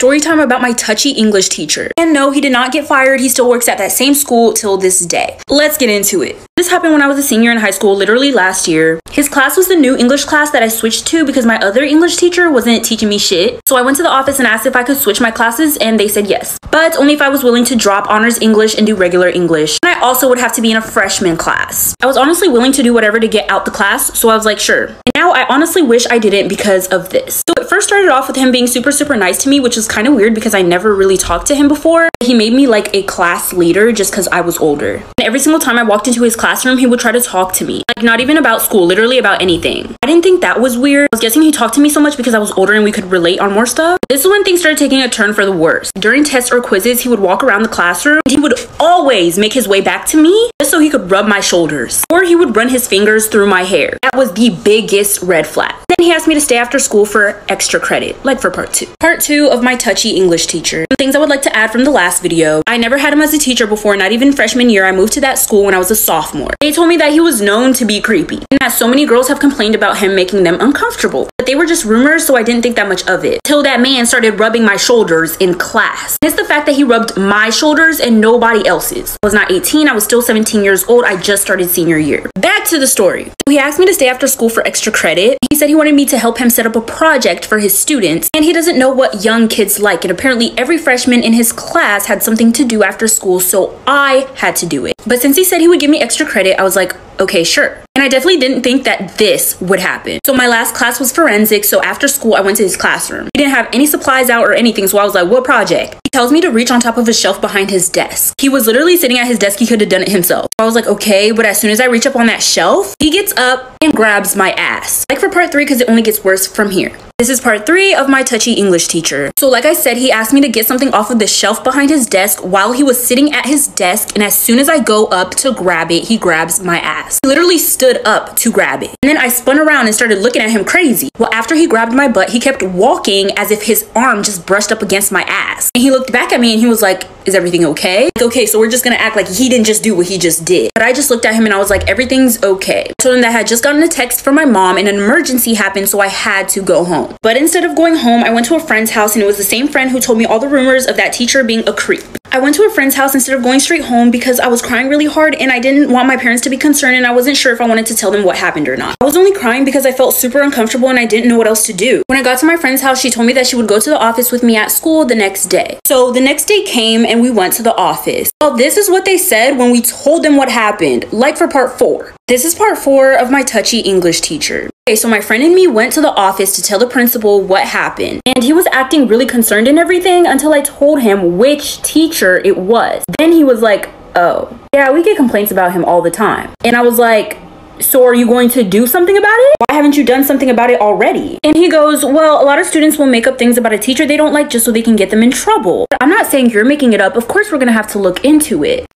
Story time about my touchy English teacher. And no, he did not get fired. He still works at that same school till this day. Let's get into it. This happened when I was a senior in high school, literally last year. His class was the new English class that I switched to because my other English teacher wasn't teaching me shit. So I went to the office and asked if I could switch my classes and they said yes. But only if I was willing to drop honors English and do regular English. And I also would have to be in a freshman class. I was honestly willing to do whatever to get out the class, so I was like, sure. And now I honestly wish I didn't because of this. So it first started off with him being super, super nice to me, which is kind of weird because I never really talked to him before. He made me like a class leader just because I was older. And every single time I walked into his classroom, he would try to talk to me. Like not even about school, literally about anything. I didn't think that was weird. I was guessing he talked to me so much because I was older and we could relate on more stuff. This is when things started taking a turn for the worse. During tests or quizzes, he would walk around the classroom he would always make his way back to me so he could rub my shoulders. Or he would run his fingers through my hair. That was the biggest red flag. Then he asked me to stay after school for extra credit, like for part two. Part two of my touchy English teacher. Some things I would like to add from the last video. I never had him as a teacher before, not even freshman year. I moved to that school when I was a sophomore. They told me that he was known to be creepy and that so many girls have complained about him making them uncomfortable. They were just rumors, so I didn't think that much of it. Till that man started rubbing my shoulders in class. And it's the fact that he rubbed my shoulders and nobody else's. I was not 18, I was still 17 years old. I just started senior year. Back to the story. He asked me to stay after school for extra credit. He said he wanted me to help him set up a project for his students, and he doesn't know what young kids like. And apparently, every freshman in his class had something to do after school, so I had to do it. But since he said he would give me extra credit, I was like, okay, sure. And I definitely didn't think that this would happen. So my last class was forensics. So after school, I went to his classroom. He didn't have any supplies out or anything. So I was like, what project? Tells me to reach on top of a shelf behind his desk. He was literally sitting at his desk. He could have done it himself. I was like, okay. But as soon as I reach up on that shelf, he gets up and grabs my ass. Like for part three, because it only gets worse from here. This is part three of my touchy English teacher. So like I said, he asked me to get something off of the shelf behind his desk while he was sitting at his desk. And as soon as I go up to grab it, he grabs my ass. He literally stood up to grab it. And then I spun around and started looking at him crazy. Well, after he grabbed my butt, he kept walking as if his arm just brushed up against my ass. And he looked back at me and he was like, is everything okay? Like, okay, so we're just gonna act like he didn't just do what he just did. But I just looked at him and I was like, everything's okay. I told him that I had just gotten a text from my mom and an emergency happened, so I had to go home. But instead of going home, I went to a friend's house and it was the same friend who told me all the rumors of that teacher being a creep. I went to a friend's house instead of going straight home because I was crying really hard and I didn't want my parents to be concerned and I wasn't sure if I wanted to tell them what happened or not. I was only crying because I felt super uncomfortable and I didn't know what else to do. When I got to my friend's house, she told me that she would go to the office with me at school the next day. So the next day came and we went to the office. Well, this is what they said when we told them what happened, like for part four. This is part four of my touchy English teacher. Okay, so my friend and me went to the office to tell the principal what happened. And he was acting really concerned and everything until I told him which teacher it was. Then he was like, oh, yeah, we get complaints about him all the time. And I was like, so are you going to do something about it? Why haven't you done something about it already? And he goes, well, a lot of students will make up things about a teacher they don't like just so they can get them in trouble. I'm not saying you're making it up. Of course, we're going to have to look into it.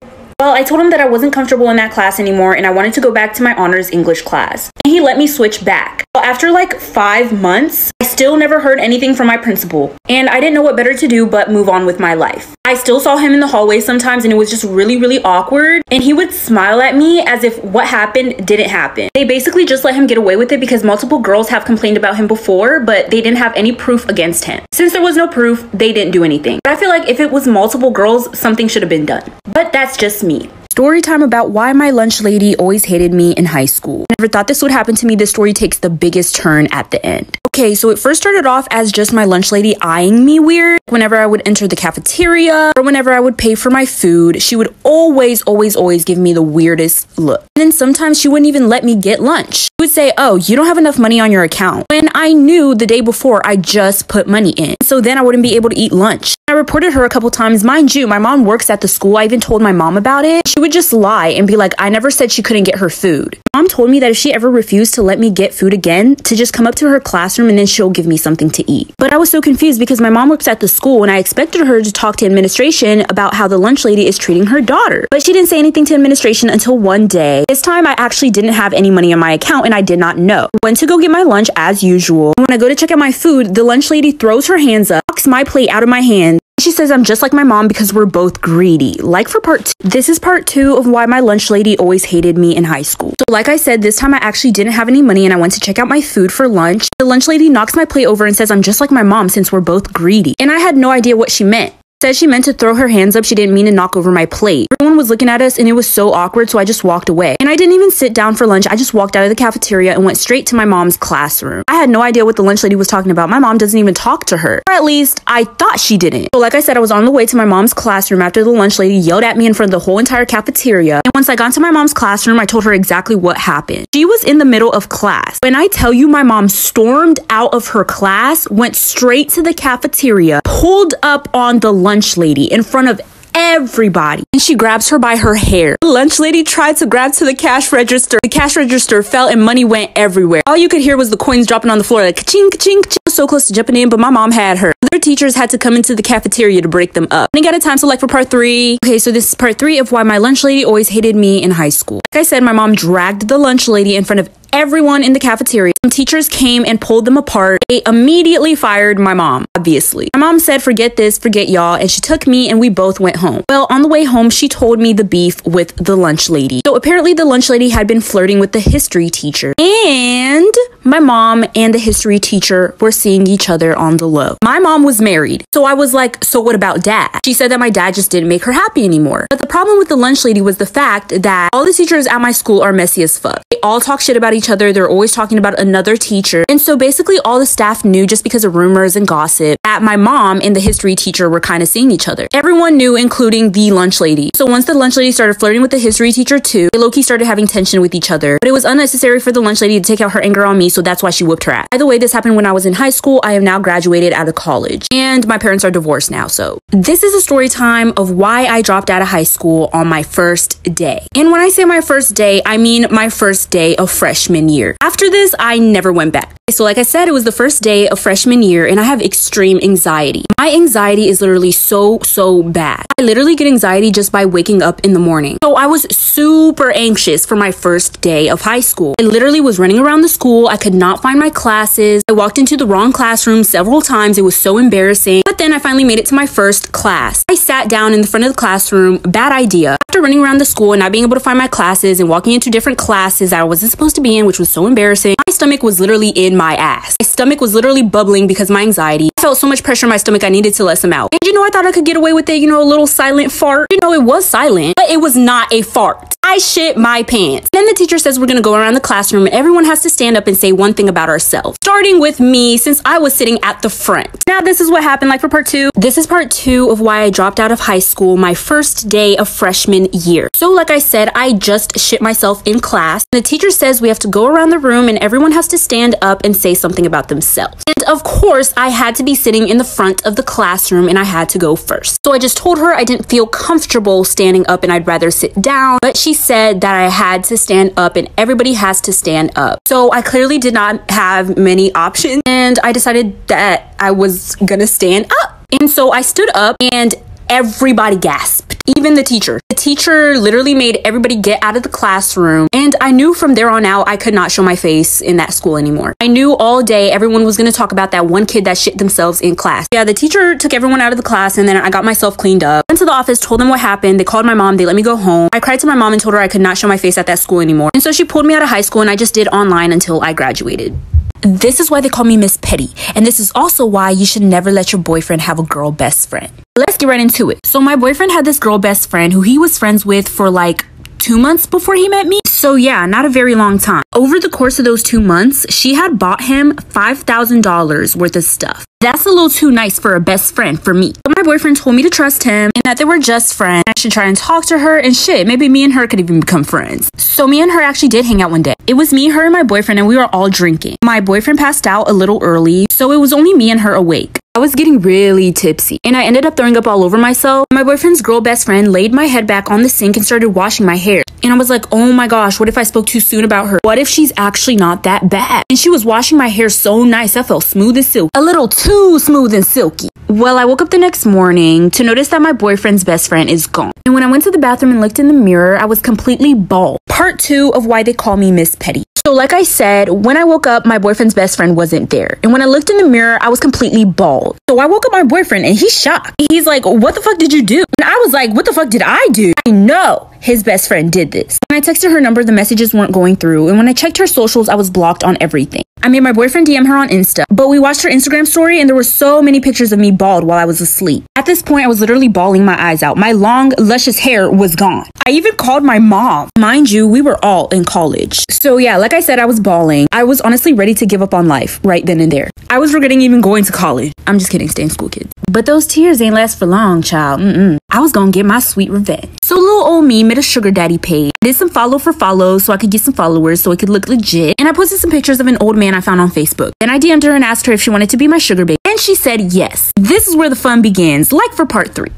Well, I told him that I wasn't comfortable in that class anymore and I wanted to go back to my honors English class. And he let me switch back. Well, after like five months, I still never heard anything from my principal. And I didn't know what better to do but move on with my life. I still saw him in the hallway sometimes and it was just really, really awkward. And he would smile at me as if what happened didn't happen. They basically just let him get away with it because multiple girls have complained about him before, but they didn't have any proof against him. Since there was no proof, they didn't do anything. But I feel like if it was multiple girls, something should have been done. But that's just me. Story time about why my lunch lady always hated me in high school. Never thought this would happen to me. This story takes the biggest turn at the end. Okay, so it first started off as just my lunch lady eyeing me weird. Whenever I would enter the cafeteria or whenever I would pay for my food, she would always, always, always give me the weirdest look. And then sometimes she wouldn't even let me get lunch. She would say, Oh, you don't have enough money on your account. When I knew the day before I just put money in. So then I wouldn't be able to eat lunch. Reported her a couple times. Mind you, my mom works at the school. I even told my mom about it. She would just lie and be like, I never said she couldn't get her food. Mom told me that if she ever refused to let me get food again, to just come up to her classroom and then she'll give me something to eat. But I was so confused because my mom works at the school and I expected her to talk to administration about how the lunch lady is treating her daughter. But she didn't say anything to administration until one day. This time I actually didn't have any money in my account and I did not know. Went to go get my lunch as usual. When I go to check out my food, the lunch lady throws her hands up, knocks my plate out of my hand, She says I'm just like my mom because we're both greedy. Like for part two, this is part two of why my lunch lady always hated me in high school. So like I said, this time I actually didn't have any money and I went to check out my food for lunch. The lunch lady knocks my plate over and says I'm just like my mom since we're both greedy. And I had no idea what she meant said she meant to throw her hands up. She didn't mean to knock over my plate. Everyone was looking at us and it was so awkward, so I just walked away. And I didn't even sit down for lunch. I just walked out of the cafeteria and went straight to my mom's classroom. I had no idea what the lunch lady was talking about. My mom doesn't even talk to her. Or at least I thought she didn't. So like I said, I was on the way to my mom's classroom after the lunch lady yelled at me in front of the whole entire cafeteria. And once I got to my mom's classroom, I told her exactly what happened. She was in the middle of class. When I tell you my mom stormed out of her class, went straight to the cafeteria, pulled up on the lunch lady in front of everybody. And she grabs her by her hair. The lunch lady tried to grab to the cash register. The cash register fell and money went everywhere. All you could hear was the coins dropping on the floor like ka-ching, ka-ching, ka-ching. So close to jumping in, but my mom had her. Other teachers had to come into the cafeteria to break them up. And got a time select for part three. Okay, so this is part three of why my lunch lady always hated me in high school. Like I said, my mom dragged the lunch lady in front of everyone in the cafeteria. Some teachers came and pulled them apart. They immediately fired my mom, obviously. My mom said, forget this, forget y'all, and she took me and we both went home. Well, on the way home, she told me the beef with the lunch lady. So apparently the lunch lady had been flirting with the history teacher. And my mom and the history teacher were seeing each other on the low. My mom was married. So I was like, so what about dad? She said that my dad just didn't make her happy anymore. But the problem with the lunch lady was the fact that all the teachers at my school are messy as fuck. They all talk shit about each other. They're always talking about another teacher. And so basically all the staff knew just because of rumors and gossip that my mom and the history teacher were kind of seeing each other. Everyone knew, including the lunch lady. So once the lunch lady started flirting with the history teacher too, they low-key started having tension with each other. But it was unnecessary for the lunch lady to take out her anger on me, so that's why she whooped her ass. By the way, this happened when I was in high school. I am now graduated out of college. And my parents are divorced now, so. This is a story time of why I dropped out of high school on my first day. And when I say my first day, I mean my first day of freshman year. After this, I never went back. So like I said, it was the first day of freshman year and I have extreme anxiety. My anxiety is literally so, so bad. I literally get anxiety just by waking up in the morning. So I was super anxious for my first day of high school. I literally was running around the school. I could not find my classes. I walked into the wrong classroom several times. It was so embarrassing. But then I finally made it to my first class. I sat down in the front of the classroom. Bad idea. After running around the school and not being able to find my classes and walking into different classes that I wasn't supposed to be in, which was so embarrassing, my stomach was literally in my ass. My stomach was literally bubbling because my anxiety. Felt so much pressure in my stomach, I needed to let some out. And you know, I thought I could get away with it, you know, a little silent fart. You know, it was silent, but it was not a fart. I shit my pants. Then the teacher says we're gonna go around the classroom and everyone has to stand up and say one thing about ourselves. Starting with me since I was sitting at the front. Now this is what happened like for part two. This is part two of why I dropped out of high school my first day of freshman year. So like I said, I just shit myself in class. The teacher says we have to go around the room and everyone has to stand up and say something about themselves. And of course, I had to be sitting in the front of the classroom and I had to go first. So I just told her I didn't feel comfortable standing up and I'd rather sit down. But she said that I had to stand up and everybody has to stand up. So I clearly did not have many options and I decided that I was gonna stand up. And so I stood up and everybody gasped, even the teacher. The teacher literally made everybody get out of the classroom. And I knew from there on out, I could not show my face in that school anymore. I knew all day everyone was going to talk about that one kid that shit themselves in class. Yeah, the teacher took everyone out of the class and then I got myself cleaned up. Went to the office, told them what happened. They called my mom. They let me go home. I cried to my mom and told her I could not show my face at that school anymore. And so she pulled me out of high school and I just did online until I graduated. This is why they call me Miss Petty. And this is also why you should never let your boyfriend have a girl best friend. Let's get right into it. So my boyfriend had this girl best friend who he was friends with for like two months before he met me. So yeah, not a very long time. Over the course of those two months, she had bought him $5,000 worth of stuff. That's a little too nice for a best friend for me. But my boyfriend told me to trust him and that they were just friends. I should try and talk to her and shit, maybe me and her could even become friends. So me and her actually did hang out one day. It was me, her, and my boyfriend and we were all drinking. My boyfriend passed out a little early, so it was only me and her awake. I was getting really tipsy and I ended up throwing up all over myself. My boyfriend's girl best friend laid my head back on the sink and started washing my hair. And I was like, oh my gosh, what if I spoke too soon about her? What if she's actually not that bad? And she was washing my hair so nice, I felt smooth as silk. A little too smooth and silky. Well, I woke up the next morning to notice that my boyfriend's best friend is gone. And when I went to the bathroom and looked in the mirror, I was completely bald. Part two of why they call me Miss Petty. So, like I said, when I woke up, my boyfriend's best friend wasn't there. And when I looked in the mirror, I was completely bald. So, I woke up my boyfriend and he's shocked. He's like, What the fuck did you do? And I was like, What the fuck did I do? I know his best friend did this. When I texted her number, the messages weren't going through. And when I checked her socials, I was blocked on everything. I made my boyfriend DM her on Insta, but we watched her Instagram story and there were so many pictures of me bald while I was asleep. At this point, I was literally bawling my eyes out. My long, luscious hair was gone. I even called my mom. Mind you, we were all in college. So yeah, like I said, I was bawling. I was honestly ready to give up on life right then and there. I was regretting even going to college. I'm just kidding, stay in school, kids. But those tears ain't last for long, child. Mm-mm. I was gonna get my sweet revenge. So little old me made a sugar daddy page. Did some follow for follow so I could get some followers so it could look legit. And I posted some pictures of an old man I found on Facebook. Then I DM'd her and asked her if she wanted to be my sugar baby. And she said yes. This is where the fun begins, like for part three.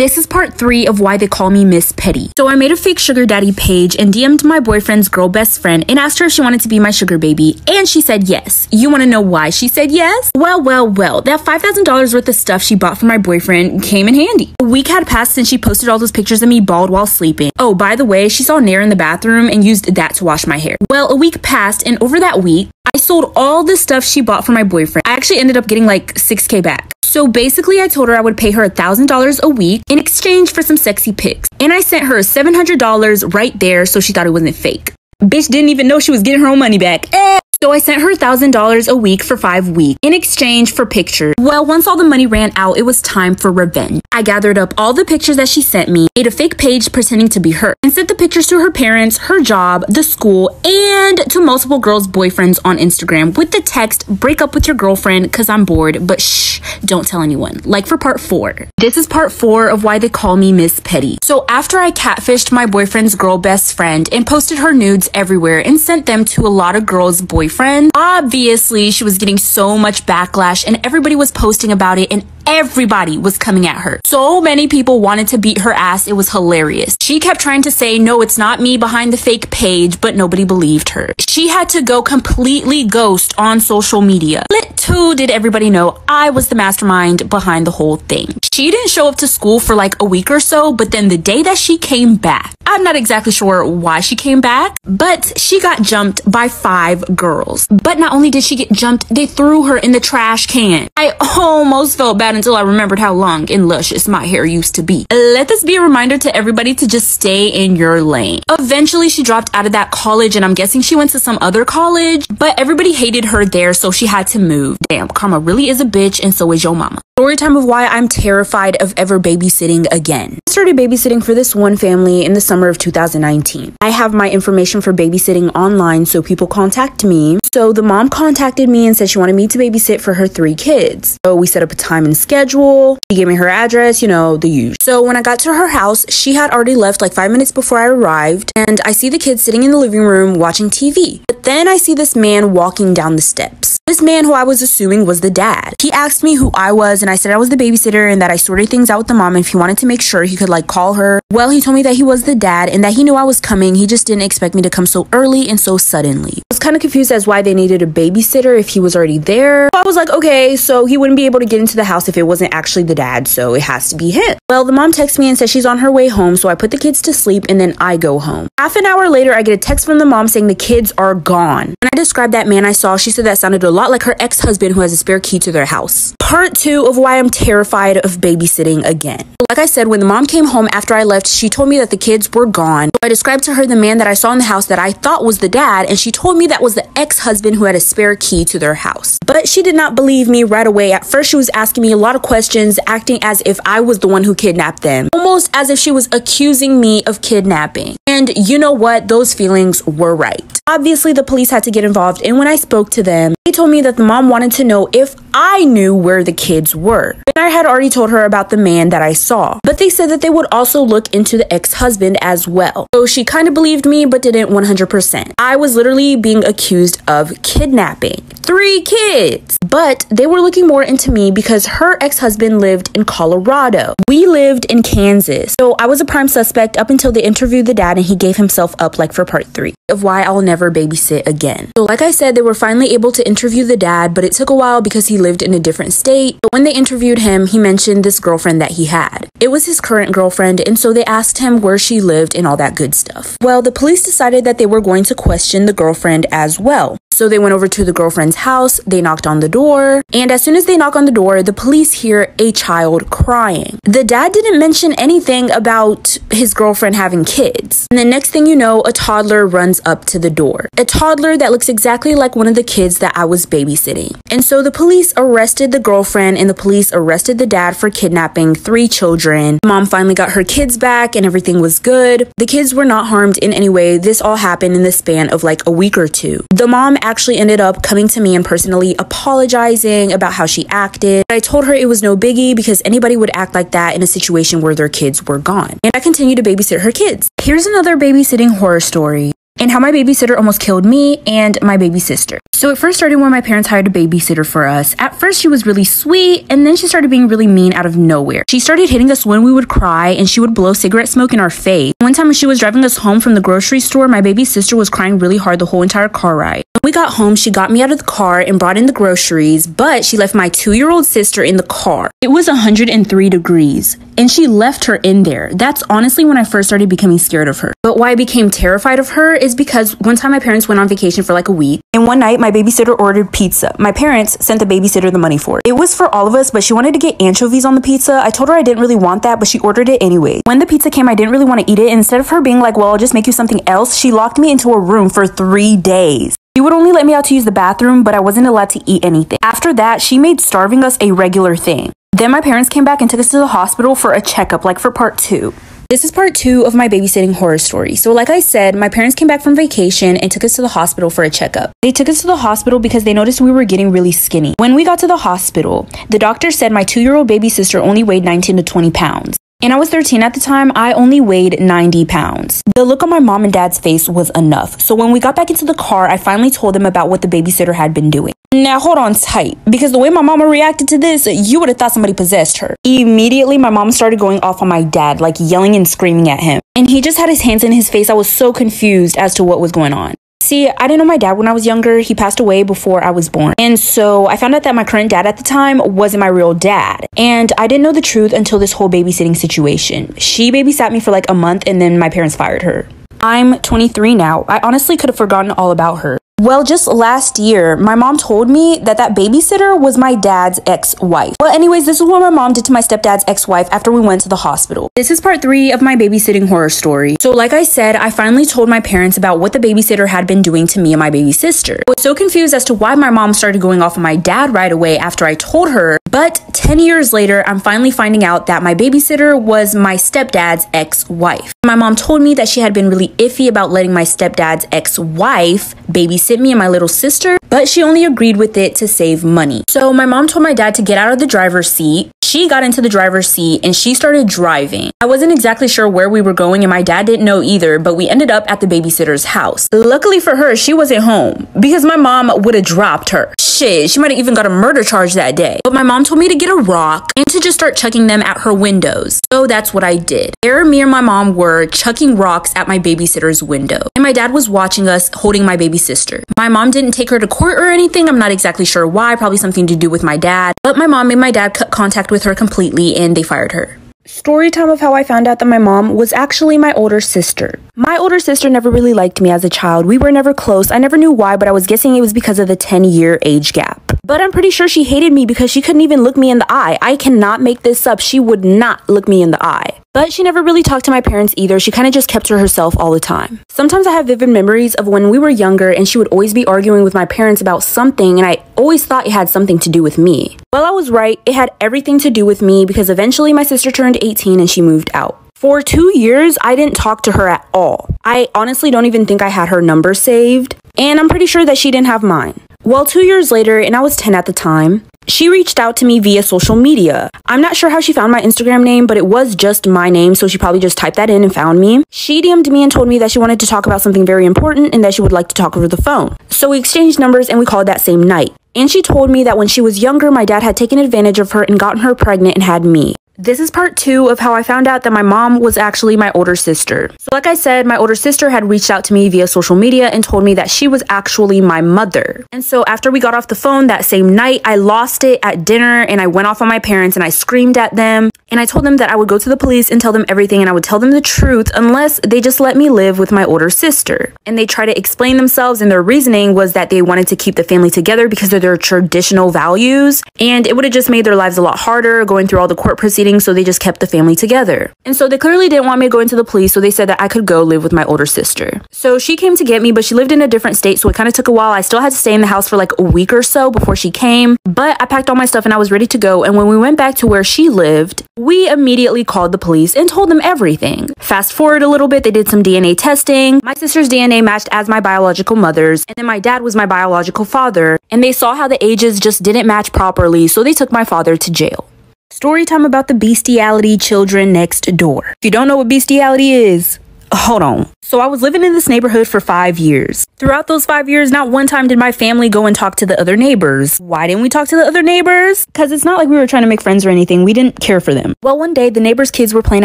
This is part three of why they call me Miss Petty. So I made a fake sugar daddy page and DM'd my boyfriend's girl best friend and asked her if she wanted to be my sugar baby. And she said yes. You want to know why she said yes? Well, well, well, that $5,000 worth of stuff she bought for my boyfriend came in handy. A week had passed since she posted all those pictures of me bald while sleeping. Oh, by the way, she saw Nair in the bathroom and used that to wash my hair. Well, a week passed and over that week, I sold all the stuff she bought for my boyfriend. I actually ended up getting like 6k back. So basically, I told her I would pay her $1,000 a week in exchange for some sexy pics. And I sent her $700 right there so she thought it wasn't fake. Bitch didn't even know she was getting her own money back. Eh. So I sent her $1,000 a week for five weeks in exchange for pictures. Well, once all the money ran out, it was time for revenge. I gathered up all the pictures that she sent me, made a fake page pretending to be her, and sent the pictures to her parents, her job, the school, and to multiple girls' boyfriends on Instagram with the text, break up with your girlfriend cause I'm bored, but shh, don't tell anyone. Like for part four. This is part four of why they call me Miss Petty. So after I catfished my boyfriend's girl best friend and posted her nudes everywhere and sent them to a lot of girls' boyfriends, boyfriend. Obviously, she was getting so much backlash and everybody was posting about it and everybody was coming at her. So many people wanted to beat her ass. It was hilarious. She kept trying to say, no, it's not me behind the fake page, but nobody believed her. She had to go completely ghost on social media. Little did everybody know I was the mastermind behind the whole thing. She didn't show up to school for like a week or so, but then the day that she came back, I'm not exactly sure why she came back, but she got jumped by five girls. But not only did she get jumped, they threw her in the trash can. I almost felt bad until I remembered how long and luscious my hair used to be. Let this be a reminder to everybody to just stay in your lane. Eventually, she dropped out of that college and I'm guessing she went to some other college, but everybody hated her there, so she had to move. Damn, karma really is a bitch and so is your mama. Story time of why I'm terrified of ever babysitting again. I started babysitting for this one family in the summer of 2019. I have my information for babysitting online so people contact me. So the mom contacted me and said she wanted me to babysit for her three kids. So we set up a time and schedule. She gave me her address, you know, the usual. So when I got to her house, she had already left like five minutes before I arrived, and I see the kids sitting in the living room watching TV. But then I see this man walking down the steps. This man who I was assuming was the dad. He asked me who I was and I said I was the babysitter and that I sorted things out with the mom if he wanted to make sure he could like call her. Well, he told me that he was the dad and that he knew I was coming. He just didn't expect me to come so early and so suddenly. Kind of confused as why they needed a babysitter if he was already there. I was like, okay, so he wouldn't be able to get into the house if it wasn't actually the dad, so it has to be him. Well, the mom texts me and says she's on her way home, so I put the kids to sleep and then I go home. Half an hour later, I get a text from the mom saying the kids are gone. When I described that man I saw, she said that sounded a lot like her ex-husband who has a spare key to their house. Part two of why I'm terrified of babysitting again. Like I said, when the mom came home after I left, she told me that the kids were gone. So I described to her the man that I saw in the house that I thought was the dad, and she told me that was the ex-husband who had a spare key to their house. But she did not believe me right away. At first, she was asking me a lot of questions, acting as if I was the one who kidnapped them, almost as if she was accusing me of kidnapping. And you know what? Those feelings were right. Obviously, the police had to get involved, and when I spoke to them, they told me that the mom wanted to know if I knew where the kids were. And I had already told her about the man that I saw. But they said that they would also look into the ex-husband as well. So she kind of believed me, but didn't 100%. I was literally being accused of kidnapping three kids. But they were looking more into me because her ex-husband lived in Colorado. We lived in Kansas. So I was a prime suspect up until they interviewed the dad and he gave himself up like for part three of why I'll never babysit again. So like I said, they were finally able to interview the dad, but it took a while because he lived in a different state. But when they interviewed him, he mentioned this girlfriend that he had. It was his current girlfriend, and so they asked him where she lived and all that good stuff. Well, the police decided that they were going to question the girlfriend as well. So they went over to the girlfriend's house, they knocked on the door, and as soon as they knock on the door, the police hear a child crying. The dad didn't mention anything about his girlfriend having kids. And the next thing you know, a toddler runs up to the door. A toddler that looks exactly like one of the kids that I was babysitting. And so the police arrested the girlfriend and the police arrested the dad for kidnapping three children. Mom finally got her kids back and everything was good. The kids were not harmed in any way. This all happened in the span of like a week or two. The mom actually ended up coming to me and personally apologizing about how she acted. I told her it was no biggie because anybody would act like that in a situation where their kids were gone. And I continued to babysit her kids. Here's another babysitting horror story and how my babysitter almost killed me and my baby sister. So it first started when my parents hired a babysitter for us. At first, she was really sweet, and then she started being really mean out of nowhere. She started hitting us when we would cry, and she would blow cigarette smoke in our face. One time when she was driving us home from the grocery store, my baby sister was crying really hard the whole entire car ride. We got home, she got me out of the car and brought in the groceries, but she left my two year old sister in the car. It was 103 degrees, and she left her in there. That's honestly when I first started becoming scared of her. But why I became terrified of her is because one time my parents went on vacation for like a week, and one night my babysitter ordered pizza. My parents sent the babysitter the money for it. It was for all of us, but she wanted to get anchovies on the pizza. I told her I didn't really want that, but she ordered it anyway. When the pizza came, I didn't really want to eat it. Instead of her being like, well, I'll just make you something else, she locked me into a room for three days. She would only let me out to use the bathroom, but I wasn't allowed to eat anything. After that, she made starving us a regular thing. Then my parents came back and took us to the hospital for a checkup, like for part two. This is part two of my babysitting horror story. So, like I said, my parents came back from vacation and took us to the hospital for a checkup. They took us to the hospital because they noticed we were getting really skinny. When we got to the hospital, the doctor said my two year old baby sister only weighed 19 to 20 pounds. And I was 13 at the time, I only weighed 90 pounds. The look on my mom and dad's face was enough. So when we got back into the car, I finally told them about what the babysitter had been doing. Now hold on tight, because the way my mama reacted to this, you would have thought somebody possessed her. Immediately, my mom started going off on my dad, like yelling and screaming at him. And he just had his hands in his face. I was so confused as to what was going on. See, I didn't know my dad when I was younger. He passed away before I was born. And so I found out that my current dad at the time wasn't my real dad. And I didn't know the truth until this whole babysitting situation. She babysat me for like a month and then my parents fired her. I'm 23 now. I honestly could have forgotten all about her. Well, just last year, my mom told me that that babysitter was my dad's ex-wife. Well, anyways, this is what my mom did to my stepdad's ex-wife after we went to the hospital. This is part three of my babysitting horror story. So like I said, I finally told my parents about what the babysitter had been doing to me and my baby sister. I was so confused as to why my mom started going off on my dad right away after I told her, but 10 years later, I'm finally finding out that my babysitter was my stepdad's ex-wife. My mom told me that she had been really iffy about letting my stepdad's ex-wife babysit me and my little sister, but she only agreed with it to save money. So my mom told my dad to get out of the driver's seat. She got into the driver's seat and she started driving. I wasn't exactly sure where we were going and my dad didn't know either, but we ended up at the babysitter's house. Luckily for her, she wasn't home because my mom would have dropped her. Shit, she might have even got a murder charge that day. But my mom told me to get a rock and to just start chucking them at her windows. So that's what I did. There, me and my mom were chucking rocks at my babysitter's window. And my dad was watching us holding my baby sister. My mom didn't take her to court or anything. I'm not exactly sure why, probably something to do with my dad. But my mom made my dad cut contact with her completely and they fired her. Story time of how I found out that my mom was actually my older sister. My older sister never really liked me as a child. We were never close. I never knew why, but I was guessing it was because of the 10 year age gap. But I'm pretty sure she hated me because she couldn't even look me in the eye. I cannot make this up. She would not look me in the eye. But she never really talked to my parents either. She kind of just kept to herself all the time. Sometimes I have vivid memories of when we were younger and she would always be arguing with my parents about something and I always thought it had something to do with me. Well, I was right. It had everything to do with me because eventually my sister turned 18 and she moved out. For two years, I didn't talk to her at all. I honestly don't even think I had her number saved, and I'm pretty sure that she didn't have mine. Well, two years later, and I was 10 at the time, she reached out to me via social media. I'm not sure how she found my Instagram name, but it was just my name, so she probably just typed that in and found me. She DM'd me and told me that she wanted to talk about something very important and that she would like to talk over the phone. So we exchanged numbers and we called that same night. And she told me that when she was younger, my dad had taken advantage of her and gotten her pregnant and had me. This is part two of how I found out that my mom was actually my older sister. So, like I said, my older sister had reached out to me via social media and told me that she was actually my mother. And so, after we got off the phone that same night, I lost it at dinner and I went off on my parents and I screamed at them. And I told them that I would go to the police and tell them everything and I would tell them the truth unless they just let me live with my older sister. And they tried to explain themselves, and their reasoning was that they wanted to keep the family together because of their traditional values. And it would have just made their lives a lot harder going through all the court proceedings so they just kept the family together. And so they clearly didn't want me to go into the police, so they said that I could go live with my older sister. So she came to get me, but she lived in a different state, so it kind of took a while. I still had to stay in the house for like a week or so before she came, but I packed all my stuff and I was ready to go. And when we went back to where she lived, we immediately called the police and told them everything. Fast forward a little bit, they did some DNA testing. My sister's DNA matched as my biological mother's, and then my dad was my biological father, and they saw how the ages just didn't match properly, so they took my father to jail. Story time about the bestiality children next door. If you don't know what bestiality is, hold on. So I was living in this neighborhood for five years. Throughout those five years, not one time did my family go and talk to the other neighbors. Why didn't we talk to the other neighbors? Because it's not like we were trying to make friends or anything. We didn't care for them. Well, one day, the neighbors' kids were playing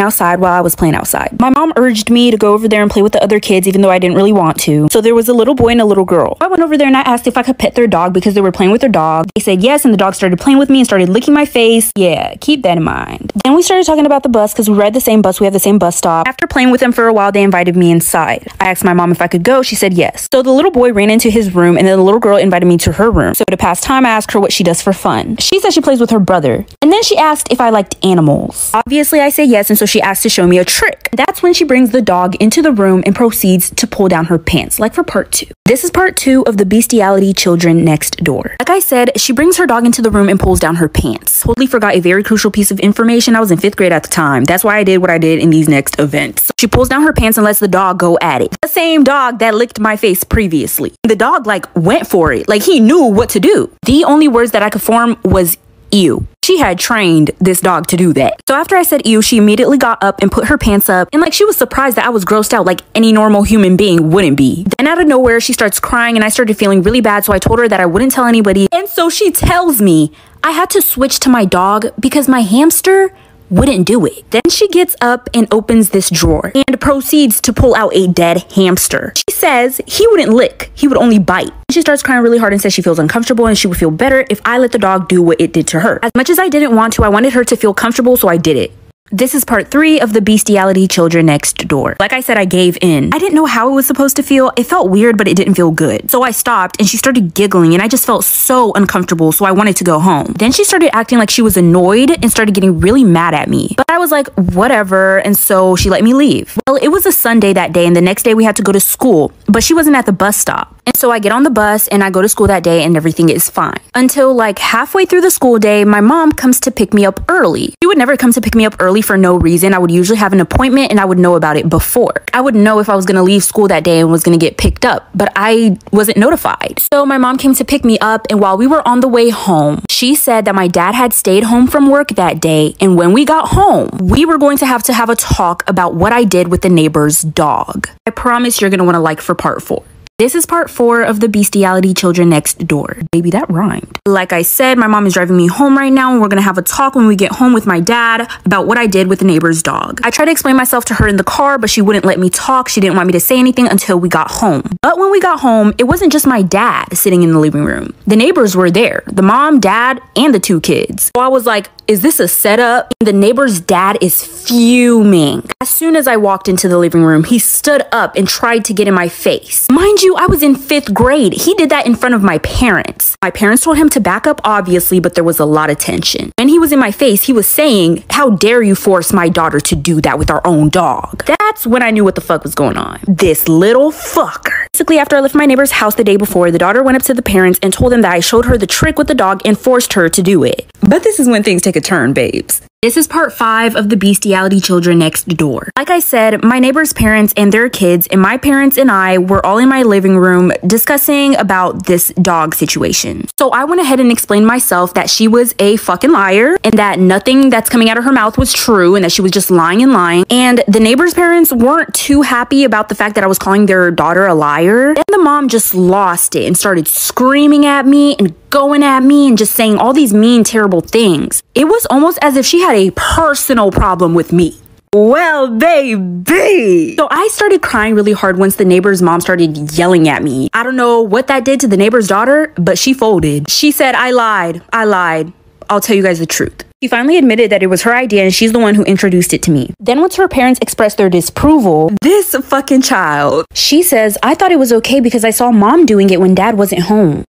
outside while I was playing outside. My mom urged me to go over there and play with the other kids, even though I didn't really want to. So there was a little boy and a little girl. I went over there and I asked if I could pet their dog because they were playing with their dog. They said yes, and the dog started playing with me and started licking my face. Yeah, keep that in mind. Then we started talking about the bus because we ride the same bus. We have the same bus stop. After playing with them for a while, they invited me inside. I asked my mom if I could go. She said yes. So the little boy ran into his room and then the little girl invited me to her room. So to pass time, I asked her what she does for fun. She said she plays with her brother. And then she asked if I liked animals. Obviously, I say yes, and so she asked to show me a trick. That's when she brings the dog into the room and proceeds to pull down her pants, like for part two. This is part two of the bestiality children next door. Like I said, she brings her dog into the room and pulls down her pants. Totally forgot a very crucial piece of information. I was in fifth grade at the time. That's why I did what I did in these next events. She pulls down her pants and lets the dog go at it. The same dog that licked my face previously. The dog like went for it. Like he knew what to do. The only words that I could form was ew. She had trained this dog to do that. So after I said ew, she immediately got up and put her pants up and like she was surprised that I was grossed out like any normal human being wouldn't be. Then out of nowhere, she starts crying and I started feeling really bad. So I told her that I wouldn't tell anybody. And so she tells me I had to switch to my dog because my hamster wouldn't do it. Then she gets up and opens this drawer and proceeds to pull out a dead hamster. She says he wouldn't lick, he would only bite. She starts crying really hard and says she feels uncomfortable and she would feel better if I let the dog do what it did to her. As much as I didn't want to, I wanted her to feel comfortable, so I did it. This is part three of the bestiality children next door. Like I said, I gave in. I didn't know how it was supposed to feel. It felt weird, but it didn't feel good. So I stopped and she started giggling and I just felt so uncomfortable. So I wanted to go home. Then she started acting like she was annoyed and started getting really mad at me. But I was like, whatever. And so she let me leave. Well, it was a Sunday that day and the next day we had to go to school, but she wasn't at the bus stop. And so I get on the bus and I go to school that day and everything is fine. Until like halfway through the school day, my mom comes to pick me up early. She would never come to pick me up early for no reason. I would usually have an appointment and I would know about it before. I would know if I was going to leave school that day and was going to get picked up, but I wasn't notified. So my mom came to pick me up and while we were on the way home, she said that my dad had stayed home from work that day and when we got home, we were going to have to have a talk about what I did with the neighbor's dog. I promise you're going to want to like for part 4. This is part four of the bestiality children next door. Baby, that rhymed. Like I said, my mom is driving me home right now and we're gonna have a talk when we get home with my dad about what I did with the neighbor's dog. I tried to explain myself to her in the car, but she wouldn't let me talk. She didn't want me to say anything until we got home. But when we got home, it wasn't just my dad sitting in the living room. The neighbors were there. The mom, dad, and the two kids. So I was like, is this a setup? And The neighbor's dad is fuming. As soon as I walked into the living room, he stood up and tried to get in my face. Mind you, I was in fifth grade. He did that in front of my parents. My parents told him to back up, obviously, but there was a lot of tension. When he was in my face, he was saying, How dare you force my daughter to do that with our own dog? That's when I knew what the fuck was going on. This little fucker. Basically, after I left my neighbor's house the day before, the daughter went up to the parents and told them that I showed her the trick with the dog and forced her to do it. But this is when things take a turn, babes. This is part five of the bestiality children next door. Like I said, my neighbor's parents and their kids, and my parents and I were all in my living room discussing about this dog situation. So I went ahead and explained myself that she was a fucking liar and that nothing that's coming out of her mouth was true and that she was just lying and lying. And the neighbor's parents weren't too happy about the fact that I was calling their daughter a liar. And the mom just lost it and started screaming at me and going at me and just saying all these mean, terrible things. It was almost as if she had a personal problem with me. Well, baby. So I started crying really hard once the neighbor's mom started yelling at me. I don't know what that did to the neighbor's daughter, but she folded. She said, I lied. I lied. I'll tell you guys the truth. She finally admitted that it was her idea and she's the one who introduced it to me. Then once her parents expressed their disapproval, this fucking child, she says, I thought it was okay because I saw mom doing it when dad wasn't home.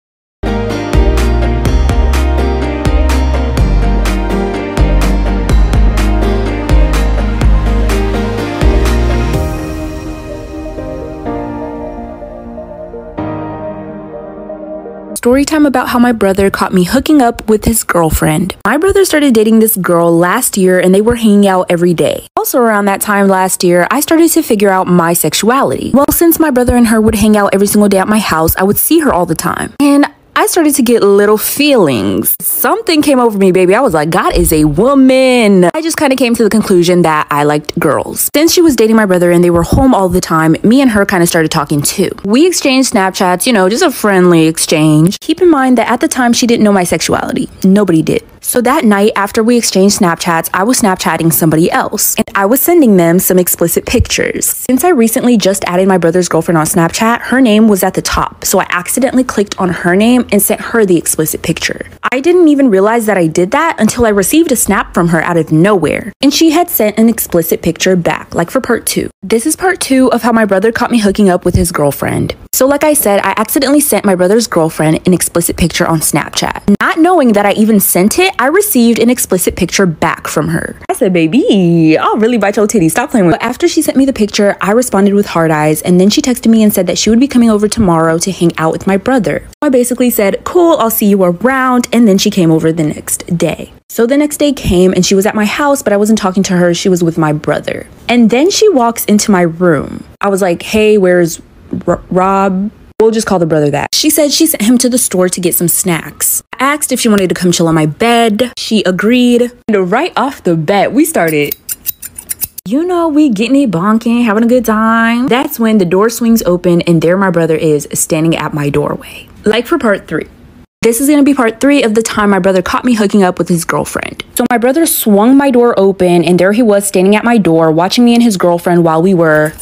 Story time about how my brother caught me hooking up with his girlfriend. My brother started dating this girl last year and they were hanging out every day. Also around that time last year, I started to figure out my sexuality. Well, since my brother and her would hang out every single day at my house, I would see her all the time. And I started to get little feelings. Something came over me, baby. I was like, God is a woman. I just kind of came to the conclusion that I liked girls. Since she was dating my brother and they were home all the time, me and her kind of started talking too. We exchanged Snapchats, you know, just a friendly exchange. Keep in mind that at the time she didn't know my sexuality. Nobody did. So that night, after we exchanged Snapchats, I was Snapchatting somebody else, and I was sending them some explicit pictures. Since I recently just added my brother's girlfriend on Snapchat, her name was at the top, so I accidentally clicked on her name and sent her the explicit picture. I didn't even realize that I did that until I received a snap from her out of nowhere, and she had sent an explicit picture back, like for part two. This is part two of how my brother caught me hooking up with his girlfriend. So, like I said, I accidentally sent my brother's girlfriend an explicit picture on Snapchat. Not knowing that I even sent it, I received an explicit picture back from her. I said, baby, I'll really bite your titties. Stop playing with But after she sent me the picture, I responded with hard eyes, and then she texted me and said that she would be coming over tomorrow to hang out with my brother. I basically said, cool, I'll see you around, and then she came over the next day. So the next day came and she was at my house, but I wasn't talking to her. She was with my brother. And then she walks into my room. I was like, hey, where's R- Rob? We'll just call the brother that. She said she sent him to the store to get some snacks. I asked if she wanted to come chill on my bed. She agreed. And right off the bat, we started you know, we getting it bonking, having a good time. That's when the door swings open and there my brother is standing at my doorway. Like for part three. This is gonna be part three of the time my brother caught me hooking up with his girlfriend. So my brother swung my door open and there he was standing at my door watching me and his girlfriend while we were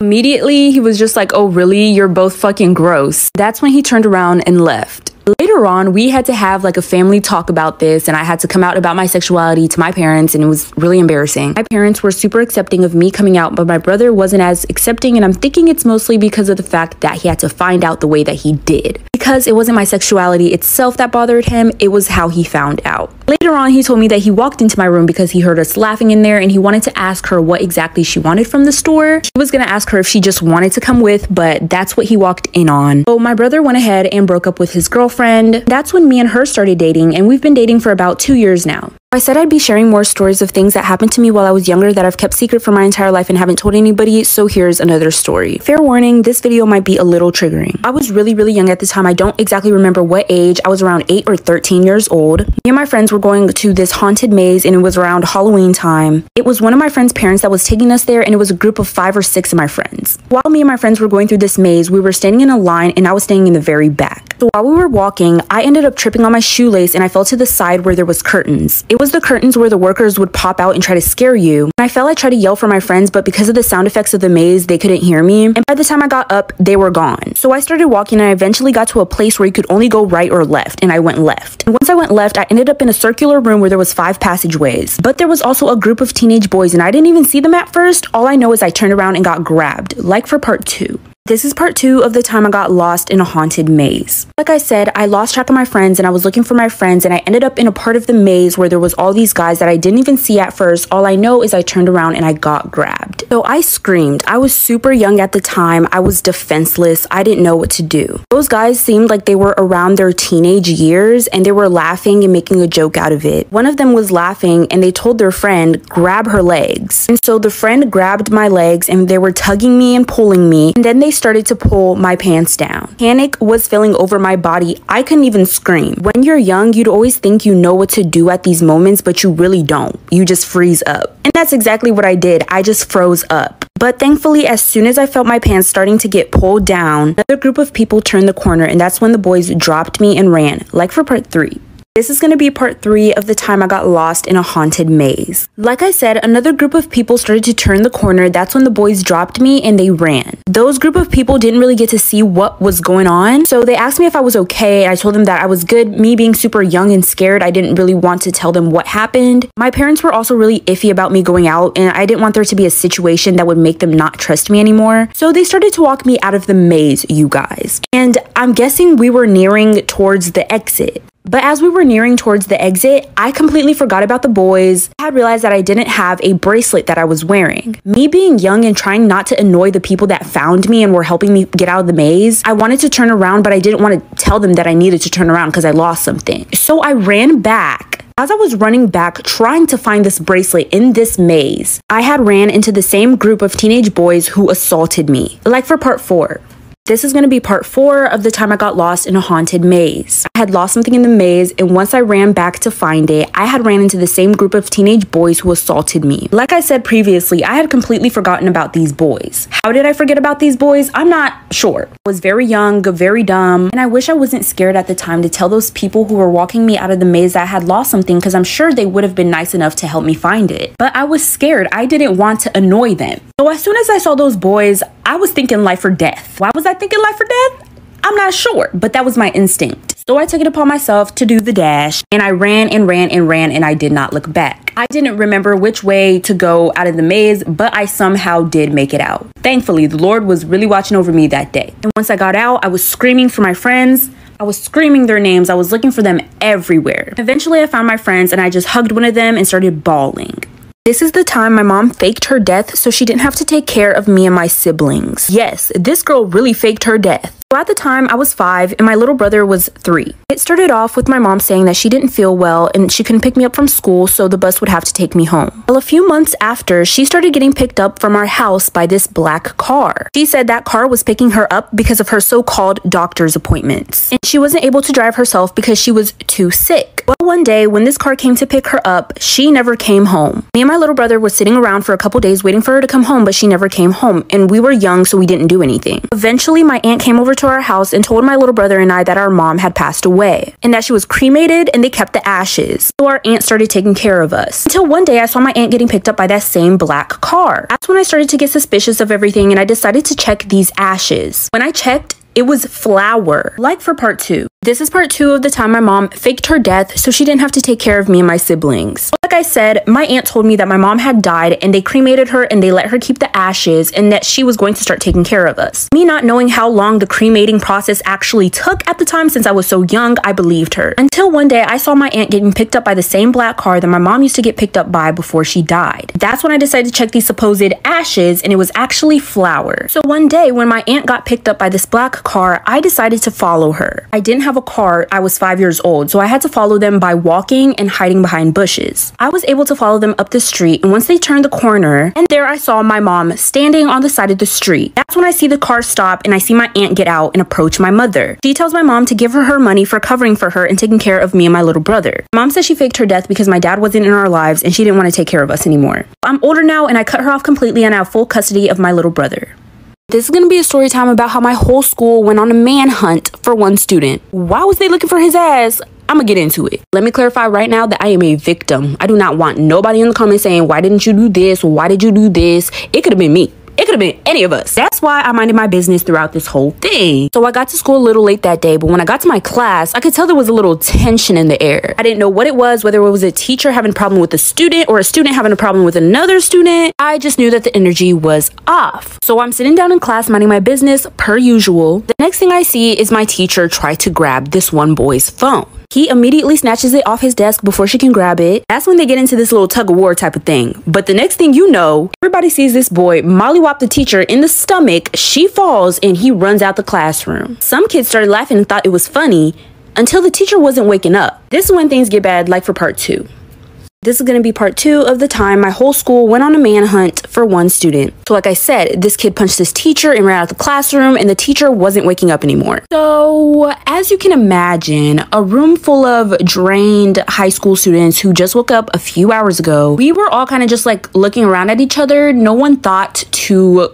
Immediately, he was just like, oh, really? You're both fucking gross. That's when he turned around and left. Later on, we had to have like a family talk about this, and I had to come out about my sexuality to my parents, and it was really embarrassing. My parents were super accepting of me coming out, but my brother wasn't as accepting, and I'm thinking it's mostly because of the fact that he had to find out the way that he did. Because it wasn't my sexuality itself that bothered him, it was how he found out. Later on, he told me that he walked into my room because he heard us laughing in there and he wanted to ask her what exactly she wanted from the store. He was gonna ask her if she just wanted to come with, but that's what he walked in on. So my brother went ahead and broke up with his girlfriend. That's when me and her started dating, and we've been dating for about two years now. I said I'd be sharing more stories of things that happened to me while I was younger that I've kept secret for my entire life and haven't told anybody, so here's another story. Fair warning, this video might be a little triggering. I was really, really young at the time. I don't exactly remember what age. I was around 8 or 13 years old. Me and my friends were going to this haunted maze and it was around Halloween time. It was one of my friend's parents that was taking us there and it was a group of 5 or 6 of my friends. While me and my friends were going through this maze, we were standing in a line and I was standing in the very back. So while we were walking, I ended up tripping on my shoelace and I fell to the side where there was curtains. It was the curtains where the workers would pop out and try to scare you. When I fell, I tried to yell for my friends, but because of the sound effects of the maze, they couldn't hear me. And by the time I got up, they were gone. So I started walking and I eventually got to a place where you could only go right or left, and I went left. And once I went left, I ended up in a circular room where there was five passageways. But there was also a group of teenage boys, and I didn't even see them at first. All I know is I turned around and got grabbed, like for part two. This is part two of the time I got lost in a haunted maze. Like I said, I lost track of my friends and I was looking for my friends and I ended up in a part of the maze where there was all these guys that I didn't even see at first. All I know is I turned around and I got grabbed. So I screamed. I was super young at the time. I was defenseless. I didn't know what to do. Those guys seemed like they were around their teenage years and they were laughing and making a joke out of it. One of them was laughing and they told their friend, grab her legs. And so the friend grabbed my legs and they were tugging me and pulling me. And then they started to pull my pants down. Panic was filling over my body. I couldn't even scream. When you're young, you'd always think you know what to do at these moments, but you really don't. You just freeze up. And that's exactly what I did. I just froze up. But thankfully, as soon as I felt my pants starting to get pulled down, another group of people turned the corner, and that's when the boys dropped me and ran, like for part three. This is going to be part three of the time I got lost in a haunted maze. Like I said, another group of people started to turn the corner. That's when the boys dropped me and they ran. Those group of people didn't really get to see what was going on. So they asked me if I was okay. I told them that I was good. Me being super young and scared, I didn't really want to tell them what happened. My parents were also really iffy about me going out and I didn't want there to be a situation that would make them not trust me anymore. So they started to walk me out of the maze, you guys. And I'm guessing we were nearing towards the exit. But as we were nearing towards the exit, I completely forgot about the boys. I had realized that I didn't have a bracelet that I was wearing. Me being young and trying not to annoy the people that found me and were helping me get out of the maze, I wanted to turn around, but I didn't want to tell them that I needed to turn around because I lost something. So I ran back as I was running back trying to find this bracelet in this maze, I had ran into the same group of teenage boys who assaulted me. Like for part 4. This is going to be part four of the time I got lost in a haunted maze. I had lost something in the maze, and once I ran back to find it, I had ran into the same group of teenage boys who assaulted me. Like I said previously, I had completely forgotten about these boys. How did I forget about these boys? I'm not sure. I was very young, very dumb, and I wish I wasn't scared at the time to tell those people who were walking me out of the maze that I had lost something because I'm sure they would have been nice enough to help me find it. But I was scared. I didn't want to annoy them. So as soon as I saw those boys, I was thinking life or death. Why was I thinking life or death? I'm not sure, but that was my instinct. So I took it upon myself to do the dash and I ran and ran and ran and I did not look back. I didn't remember which way to go out of the maze, but I somehow did make it out. Thankfully, the Lord was really watching over me that day. And once I got out, I was screaming for my friends. I was screaming their names. I was looking for them everywhere. Eventually, I found my friends and I just hugged one of them and started bawling. This is the time my mom faked her death so she didn't have to take care of me and my siblings. Yes, this girl really faked her death. So at the time, I was five and my little brother was three. It started off with my mom saying that she didn't feel well and she couldn't pick me up from school, so the bus would have to take me home. Well, a few months after, she started getting picked up from our house by this black car. She said that car was picking her up because of her so called doctor's appointments. And she wasn't able to drive herself because she was too sick. Well, one day when this car came to pick her up, she never came home. Me and my little brother were sitting around for a couple days waiting for her to come home, but she never came home. And we were young, so we didn't do anything. Eventually, my aunt came over to to our house and told my little brother and I that our mom had passed away and that she was cremated and they kept the ashes. So our aunt started taking care of us. Until one day I saw my aunt getting picked up by that same black car. That's when I started to get suspicious of everything and I decided to check these ashes. When I checked, it was flour. Like for part two. This is part two of the time my mom faked her death so she didn't have to take care of me and my siblings. I said, my aunt told me that my mom had died and they cremated her and they let her keep the ashes and that she was going to start taking care of us. Me not knowing how long the cremating process actually took at the time since I was so young, I believed her. Until one day I saw my aunt getting picked up by the same black car that my mom used to get picked up by before she died. That's when I decided to check these supposed ashes and it was actually flour. So one day when my aunt got picked up by this black car, I decided to follow her. I didn't have a car, I was five years old, so I had to follow them by walking and hiding behind bushes. I was able to follow them up the street, and once they turned the corner, and there I saw my mom standing on the side of the street. That's when I see the car stop and I see my aunt get out and approach my mother. She tells my mom to give her her money for covering for her and taking care of me and my little brother. Mom says she faked her death because my dad wasn't in our lives and she didn't want to take care of us anymore. I'm older now and I cut her off completely and I have full custody of my little brother. This is going to be a story time about how my whole school went on a manhunt for one student. Why was they looking for his ass? I'm gonna get into it. Let me clarify right now that I am a victim. I do not want nobody in the comments saying, why didn't you do this? Why did you do this? It could have been me. It could have been any of us. That's why I minded my business throughout this whole thing. So I got to school a little late that day, but when I got to my class, I could tell there was a little tension in the air. I didn't know what it was, whether it was a teacher having a problem with a student or a student having a problem with another student. I just knew that the energy was off. So I'm sitting down in class minding my business per usual. The next thing I see is my teacher try to grab this one boy's phone. He immediately snatches it off his desk before she can grab it. That's when they get into this little tug of war type of thing. But the next thing you know, everybody sees this boy mollywop the teacher in the stomach. She falls and he runs out the classroom. Some kids started laughing and thought it was funny until the teacher wasn't waking up. This is when things get bad, like for part two. This is going to be part two of the time my whole school went on a manhunt for one student. So like I said, this kid punched his teacher and ran out of the classroom and the teacher wasn't waking up anymore. So as you can imagine, a room full of drained high school students who just woke up a few hours ago, we were all kind of just like looking around at each other. No one thought to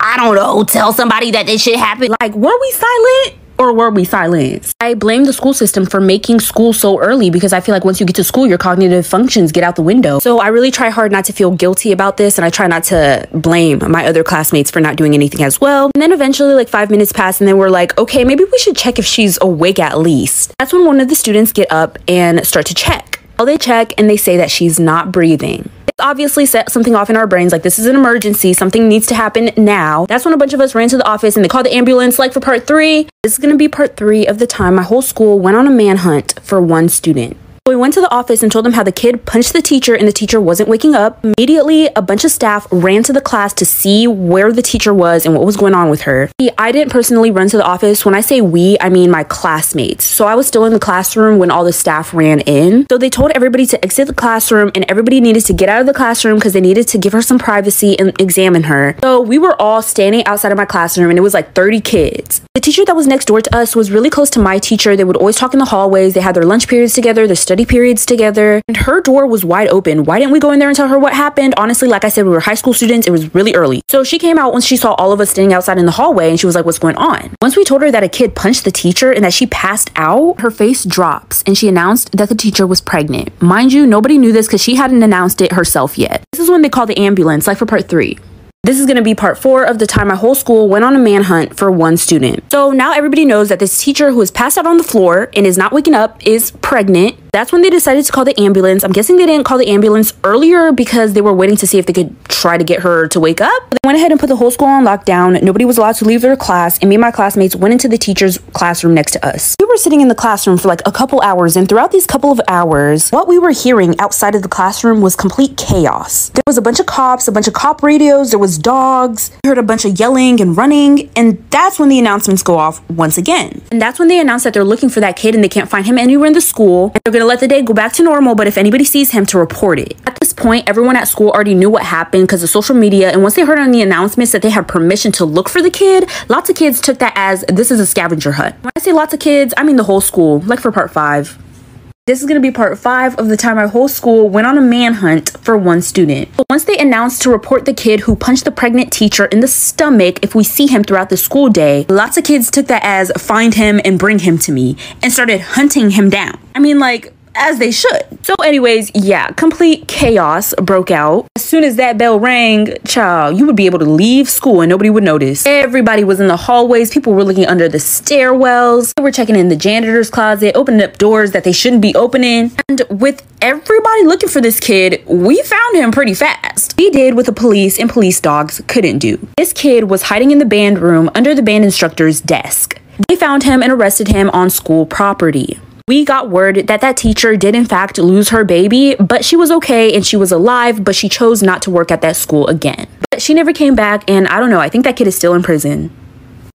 I don't know, tell somebody that this shit happened. Like, were we silent? Or were we silenced? I blame the school system for making school so early because I feel like once you get to school, your cognitive functions get out the window. So I really try hard not to feel guilty about this and I try not to blame my other classmates for not doing anything as well. And then eventually, like five minutes passed, and then we're like, okay, maybe we should check if she's awake at least. That's when one of the students get up and start to check. Well, they check and they say that she's not breathing obviously set something off in our brains like this is an emergency something needs to happen now. That's when a bunch of us ran to the office and they called the ambulance like for part three. This is going to be part three of the time my whole school went on a manhunt for one student we went to the office and told them how the kid punched the teacher and the teacher wasn't waking up. Immediately, a bunch of staff ran to the class to see where the teacher was and what was going on with her. I didn't personally run to the office. When I say we, I mean my classmates. So I was still in the classroom when all the staff ran in. So they told everybody to exit the classroom and everybody needed to get out of the classroom because they needed to give her some privacy and examine her. So we were all standing outside of my classroom and it was like 30 kids. The teacher that was next door to us was really close to my teacher. They would always talk in the hallways. They had their lunch periods together, their study periods together, and her door was wide open. Why didn't we go in there and tell her what happened? Honestly, like I said, we were high school students. It was really early. So she came out once she saw all of us standing outside in the hallway and she was like, What's going on? Once we told her that a kid punched the teacher and that she passed out, her face drops and she announced that the teacher was pregnant. Mind you, nobody knew this because she hadn't announced it herself yet. This is when they called the ambulance, like for part three. This is going to be part four of the time my whole school went on a manhunt for one student. So now everybody knows that this teacher who is passed out on the floor and is not waking up is pregnant. That's when they decided to call the ambulance. I'm guessing they didn't call the ambulance earlier because they were waiting to see if they could try to get her to wake up. They went ahead and put the whole school on lockdown. Nobody was allowed to leave their class, and me and my classmates went into the teacher's classroom next to us. We were sitting in the classroom for like a couple hours, and throughout these couple of hours, what we were hearing outside of the classroom was complete chaos. There was a bunch of cops, a bunch of cop radios, there was dogs. We heard a bunch of yelling and running, and that's when the announcements go off once again. And that's when they announce that they're looking for that kid and they can't find him anywhere in the school. They're gonna let the day go back to normal, but if anybody sees him, to report it. At this point, everyone at school already knew what happened because of social media, and once they heard on the announcements that they had permission to look for the kid, lots of kids took that as this is a scavenger hunt. When I say lots of kids, I mean the whole school, like for part five. This is going to be part five of the time our whole school went on a manhunt for one student. Once they announced to report the kid who punched the pregnant teacher in the stomach if we see him throughout the school day, lots of kids took that as find him and bring him to me and started hunting him down. I mean, like, as they should. So, anyways, yeah, complete chaos broke out. As soon as that bell rang, child, you would be able to leave school and nobody would notice. Everybody was in the hallways. People were looking under the stairwells. They were checking in the janitor's closet, opening up doors that they shouldn't be opening. And with everybody looking for this kid, we found him pretty fast. We did what the police and police dogs couldn't do. This kid was hiding in the band room under the band instructor's desk. They found him and arrested him on school property. We got word that that teacher did in fact lose her baby, but she was okay and she was alive, but she chose not to work at that school again. But she never came back, and I don't know, I think that kid is still in prison.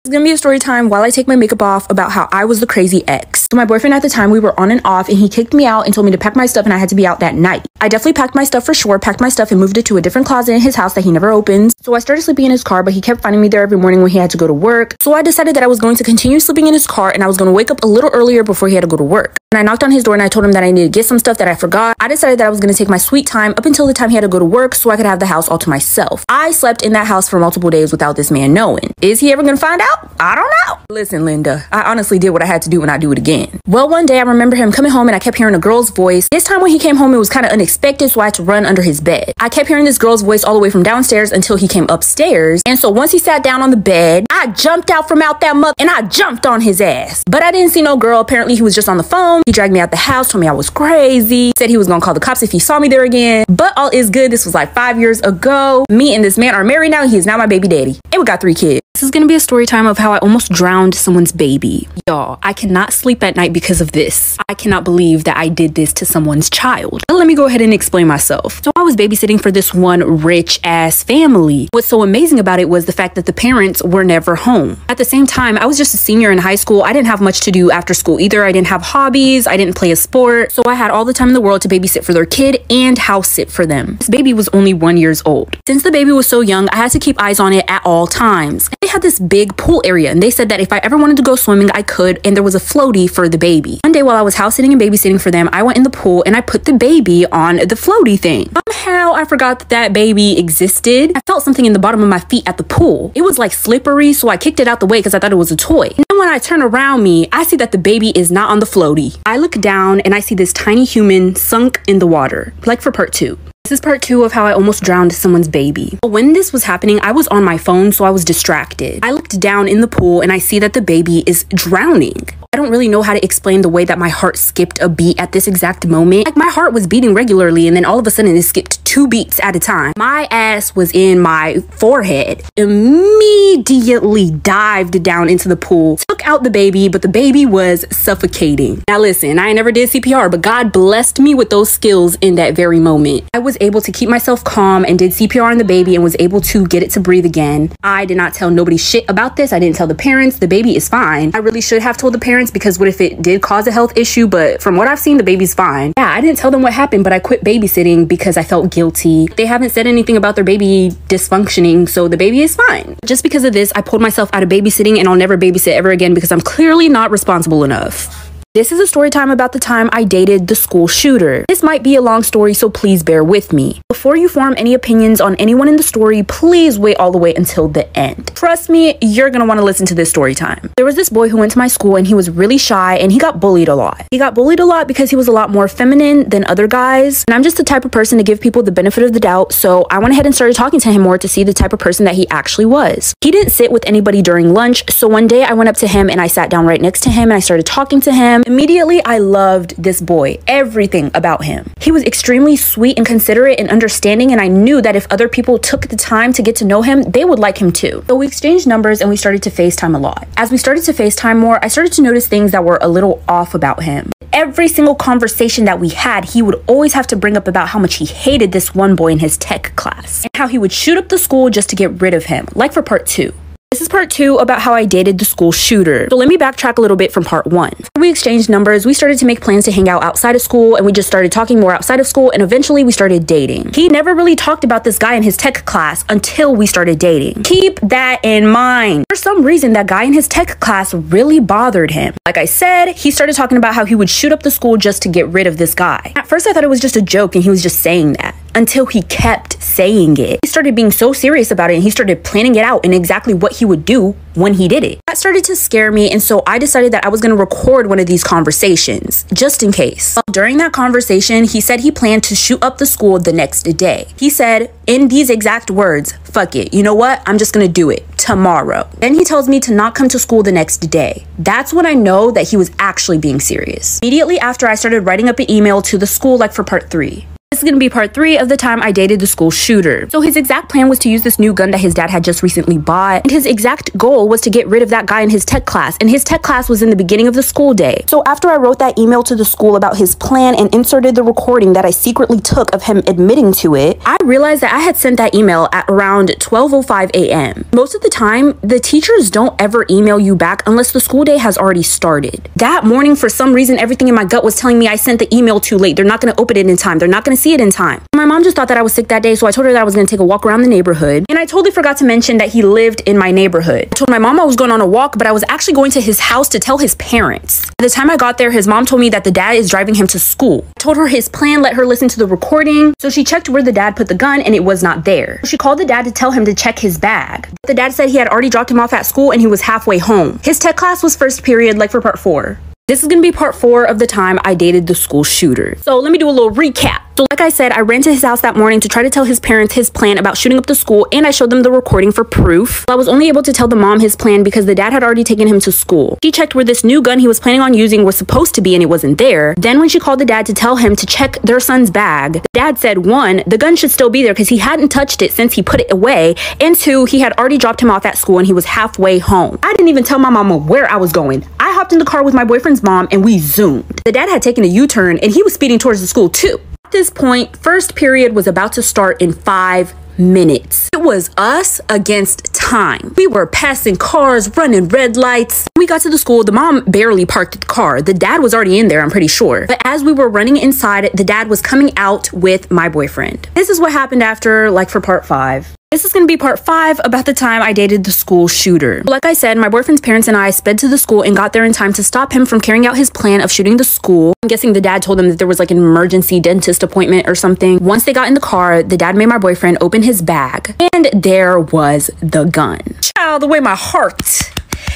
It's gonna be a story time while I take my makeup off about how I was the crazy ex. So my boyfriend at the time, we were on and off and he kicked me out and told me to pack my stuff and I had to be out that night. I definitely packed my stuff for sure, packed my stuff and moved it to a different closet in his house that he never opens. So I started sleeping in his car, but he kept finding me there every morning when he had to go to work. So I decided that I was going to continue sleeping in his car and I was gonna wake up a little earlier before he had to go to work. And I knocked on his door and I told him that I needed to get some stuff that I forgot. I decided that I was gonna take my sweet time up until the time he had to go to work so I could have the house all to myself. I slept in that house for multiple days without this man knowing. Is he ever gonna find out? I don't know. Listen, Linda, I honestly did what I had to do and I do it again. Well, one day I remember him coming home and I kept hearing a girl's voice. This time when he came home, it was kind of unexpected, so I had to run under his bed. I kept hearing this girl's voice all the way from downstairs until he came upstairs. And so once he sat down on the bed, I jumped out from out that mug and I jumped on his ass. But I didn't see no girl. Apparently, he was just on the phone. He dragged me out the house, told me I was crazy, said he was gonna call the cops if he saw me there again. But all is good. This was like five years ago. Me and this man are married now. He is now my baby daddy. And we got three kids. This is gonna be a story time of how I almost drowned someone's baby. Y'all, I cannot sleep at night because of this. I cannot believe that I did this to someone's child. But Let me go ahead and explain myself. So I was babysitting for this one rich ass family. What's so amazing about it was the fact that the parents were never home. At the same time, I was just a senior in high school. I didn't have much to do after school either. I didn't have hobbies. I didn't play a sport. So I had all the time in the world to babysit for their kid and house sit for them. This baby was only one years old. Since the baby was so young, I had to keep eyes on it at all times. They had this big pool area and they said that if I ever wanted to go swimming, I could, and there was a floaty for the baby. One day while I was house sitting and babysitting for them, I went in the pool and I put the baby on the floaty thing. Somehow I forgot that that baby existed. I felt something in the bottom of my feet at the pool. It was like slippery, so I kicked it out the way because I thought it was a toy. And then when I turn around me, I see that the baby is not on the floaty. I look down and I see this tiny human sunk in the water, like for part two. This is part two of how I almost drowned someone's baby. When this was happening, I was on my phone, so I was distracted. I looked down in the pool and I see that the baby is drowning. I don't really know how to explain the way that my heart skipped a beat at this exact moment. Like my heart was beating regularly and then all of a sudden it skipped two beats at a time. My ass was in my forehead. Immediately dived down into the pool, took out the baby, but the baby was suffocating. Now listen, I never did CPR, but God blessed me with those skills in that very moment. I was able to keep myself calm and did CPR on the baby and was able to get it to breathe again. I did not tell nobody shit about this. I didn't tell the parents. The baby is fine. I really should have told the parents because what if it did cause a health issue? But from what I've seen, the baby's fine. Yeah, I didn't tell them what happened, but I quit babysitting because I felt guilty. They haven't said anything about their baby dysfunctioning, so the baby is fine. Just because of this, I pulled myself out of babysitting and I'll never babysit ever again because I'm clearly not responsible enough. This is a story time about the time I dated the school shooter. This might be a long story, so please bear with me. Before you form any opinions on anyone in the story, please wait all the way until the end. Trust me, you're gonna wanna listen to this story time. There was this boy who went to my school and he was really shy and he got bullied a lot. He got bullied a lot because he was a lot more feminine than other guys. And I'm just the type of person to give people the benefit of the doubt, so I went ahead and started talking to him more to see the type of person that he actually was. He didn't sit with anybody during lunch, so one day I went up to him and I sat down right next to him and I started talking to him Immediately, I loved this boy, everything about him. He was extremely sweet and considerate and understanding, and I knew that if other people took the time to get to know him, they would like him too. So we exchanged numbers and we started to FaceTime a lot. As we started to FaceTime more, I started to notice things that were a little off about him. Every single conversation that we had, he would always have to bring up about how much he hated this one boy in his tech class and how he would shoot up the school just to get rid of him, like for part two. This is part two about how I dated the school shooter. So let me backtrack a little bit from part one. We exchanged numbers, we started to make plans to hang out outside of school, and we just started talking more outside of school, and eventually we started dating. He never really talked about this guy in his tech class until we started dating. Keep that in mind. For some reason, that guy in his tech class really bothered him. Like I said, he started talking about how he would shoot up the school just to get rid of this guy. At first, I thought it was just a joke and he was just saying that until he kept saying it. He started being so serious about it and he started planning it out and exactly what he would do when he did it. That started to scare me and so I decided that I was going to record one of these conversations just in case. Well, during that conversation, he said he planned to shoot up the school the next day. He said in these exact words, fuck it, you know what? I'm just going to do it tomorrow. Then he tells me to not come to school the next day. That's when I know that he was actually being serious. Immediately after I started writing up an email to the school like for part 3. This is going to be part three of the time I dated the school shooter. So his exact plan was to use this new gun that his dad had just recently bought. And his exact goal was to get rid of that guy in his tech class. And his tech class was in the beginning of the school day. So after I wrote that email to the school about his plan and inserted the recording that I secretly took of him admitting to it, I realized that I had sent that email at around 12.05 a.m. Most of the time, the teachers don't ever email you back unless the school day has already started. That morning, for some reason, everything in my gut was telling me I sent the email too late. They're not going to open it in time. They're not going to see it in time. My mom just thought that I was sick that day, so I told her that I was gonna take a walk around the neighborhood. And I totally forgot to mention that he lived in my neighborhood. I told my mom I was going on a walk, but I was actually going to his house to tell his parents. By the time I got there, his mom told me that the dad is driving him to school. I told her his plan, let her listen to the recording. So she checked where the dad put the gun and it was not there. She called the dad to tell him to check his bag. But the dad said he had already dropped him off at school and he was halfway home. His tech class was first period, like for part four. This is gonna be part four of the time I dated the school shooter. So let me do a little recap. So like I said, I ran to his house that morning to try to tell his parents his plan about shooting up the school and I showed them the recording for proof. I was only able to tell the mom his plan because the dad had already taken him to school. She checked where this new gun he was planning on using was supposed to be and it wasn't there. Then when she called the dad to tell him to check their son's bag, the dad said one, the gun should still be there because he hadn't touched it since he put it away, and two, he had already dropped him off at school and he was halfway home. I didn't even tell my mama where I was going. I hopped in the car with my mom and we zoomed. The dad had taken a U-turn and he was speeding towards the school too At this point, first period was about to start in five minutes. It was us against time. We were passing cars, running red lights. When We got to the school, the mom barely parked the car. The dad was already in there, I'm pretty sure. But as we were running inside, the dad was coming out with my boyfriend. This is what happened after, like for part five. This is gonna be part five about the time I dated the school shooter. Like I said, my boyfriend's parents and I sped to the school and got there in time to stop him from carrying out his plan of shooting the school. I'm guessing the dad told them that there was like an emergency dentist appointment or something. Once they got in the car, the dad made my boyfriend open his bag, and there was the gun. Child, the way my heart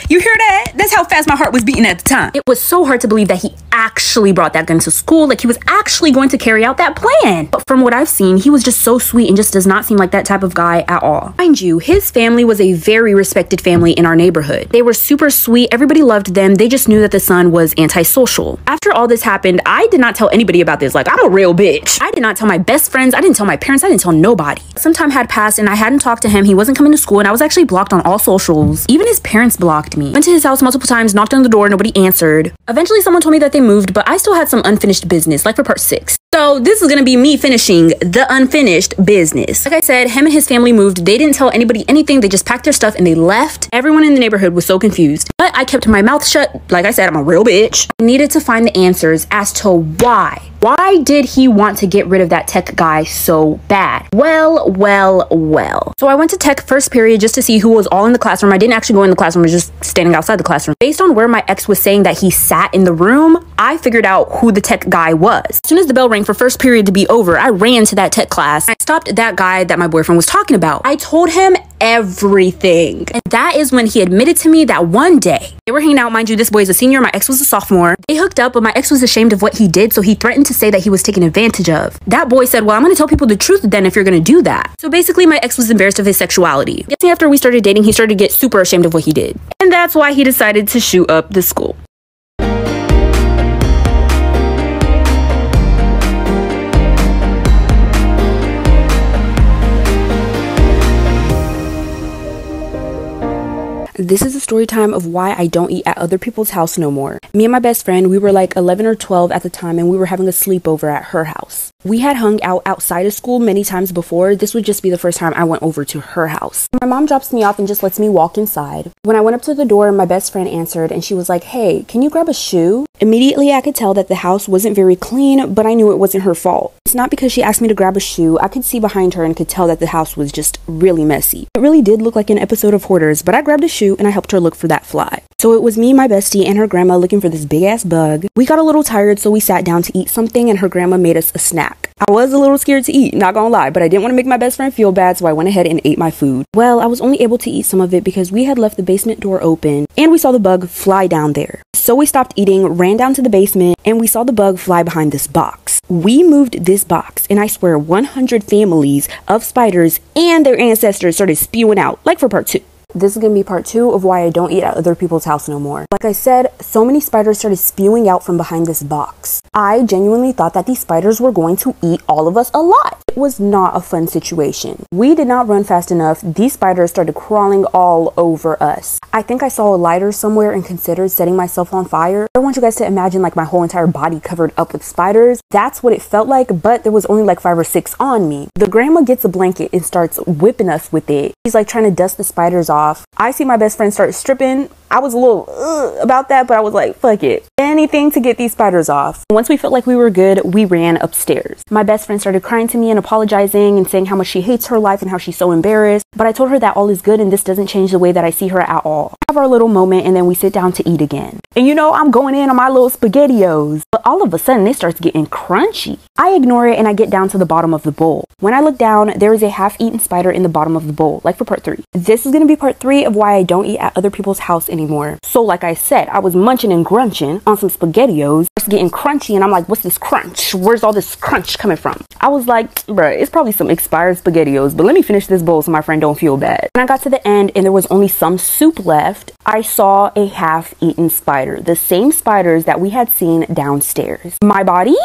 you hear that? That's how fast my heart was beating at the time. It was so hard to believe that he actually brought that gun to school, like he was actually going to carry out that plan. But from what I've seen, he was just so sweet and just does not seem like that type of guy at all. Mind you, his family was a very respected family in our neighborhood. They were super sweet, everybody loved them, they just knew that the son was antisocial. After all this happened, I did not tell anybody about this, like I'm a real bitch. I did not tell my best friends, I didn't tell my parents, I didn't tell nobody. Some time had passed and I hadn't talked to him, he wasn't coming to school and I was actually blocked on all socials. Even his parents blocked me. Went to his house multiple times, knocked on the door, nobody answered. Eventually someone told me that they moved, but I still had some unfinished business, like for part six. So this is gonna be me finishing the unfinished business. Like I said, him and his family moved. They didn't tell anybody anything. They just packed their stuff and they left. Everyone in the neighborhood was so confused. But I kept my mouth shut. Like I said, I'm a real bitch. I needed to find the answers as to why. Why did he want to get rid of that tech guy so bad? Well, well, well. So I went to tech first period just to see who was all in the classroom. I didn't actually go in the classroom, I was just standing outside the classroom. Based on where my ex was saying that he sat in the room, I figured out who the tech guy was. As soon as the bell rang for first period to be over, I ran to that tech class. I stopped that guy that my boyfriend was talking about. I told him everything. And that is when he admitted to me that one day they were hanging out. Mind you, this boy is a senior, my ex was a sophomore. They hooked up, but my ex was ashamed of what he did, so he threatened to say that he was taken advantage of. That boy said, Well, I'm gonna tell people the truth then if you're gonna do that. So basically, my ex was embarrassed of his sexuality. Guessing after we started dating, he started to get super ashamed of what he did. And that's why he decided to shoot up the school. This is a story time of why I don't eat at other people's house no more. Me and my best friend, we were like 11 or 12 at the time and we were having a sleepover at her house. We had hung out outside of school many times before. This would just be the first time I went over to her house. My mom drops me off and just lets me walk inside. When I went up to the door, my best friend answered and she was like, Hey, can you grab a shoe? Immediately, I could tell that the house wasn't very clean, but I knew it wasn't her fault. It's not because she asked me to grab a shoe. I could see behind her and could tell that the house was just really messy. It really did look like an episode of Hoarders, but I grabbed a shoe and I helped her look for that fly. So it was me, my bestie, and her grandma looking for this big ass bug. We got a little tired, so we sat down to eat something, and her grandma made us a snack. I was a little scared to eat, not gonna lie, but I didn't want to make my best friend feel bad, so I went ahead and ate my food. Well, I was only able to eat some of it because we had left the door open, and we saw the bug fly down there. So we stopped eating, ran down to the basement, and we saw the bug fly behind this box. We moved this box, and I swear 100 families of spiders and their ancestors started spewing out, like for part two. This is to be part two of why I don't eat at other people's house no more. Like I said, so many spiders started spewing out from behind this box. I genuinely thought that these spiders were going to eat all of us alive. Was not a fun situation. We did not run fast enough. These spiders started crawling all over us. I think I saw a lighter somewhere and considered setting myself on fire. I want you guys to imagine like my whole entire body covered up with spiders. That's what it felt like, but there was only like five or six on me. The grandma gets a blanket and starts whipping us with it. He's like trying to dust the spiders off. I see my best friend start stripping. I was a little about that, but I was like, fuck it. Anything to get these spiders off. Once we felt like we were good, we ran upstairs. My best friend started crying to me and apologizing and saying how much she hates her life and how she's so embarrassed. But I told her that all is good and this doesn't change the way that I see her at all. Have our little moment and then we sit down to eat again. And you know, I'm going in on my little spaghettios. But all of a sudden, it starts getting crunchy. I ignore it and I get down to the bottom of the bowl. When I look down, there is a half-eaten spider in the bottom of the bowl, like for part three. This is gonna be part three of why I don't eat at other people's house anymore. So like I said, I was munching and grunching on some spaghettios. Getting crunchy and I'm like, what's this crunch? Where's all this crunch coming from? I was like, bruh, it's probably some expired spaghettios, but let me finish this bowl so my friend don't feel bad. When I got to the end and there was only some soup left, I saw a half-eaten spider. The same spiders that we had seen downstairs. My body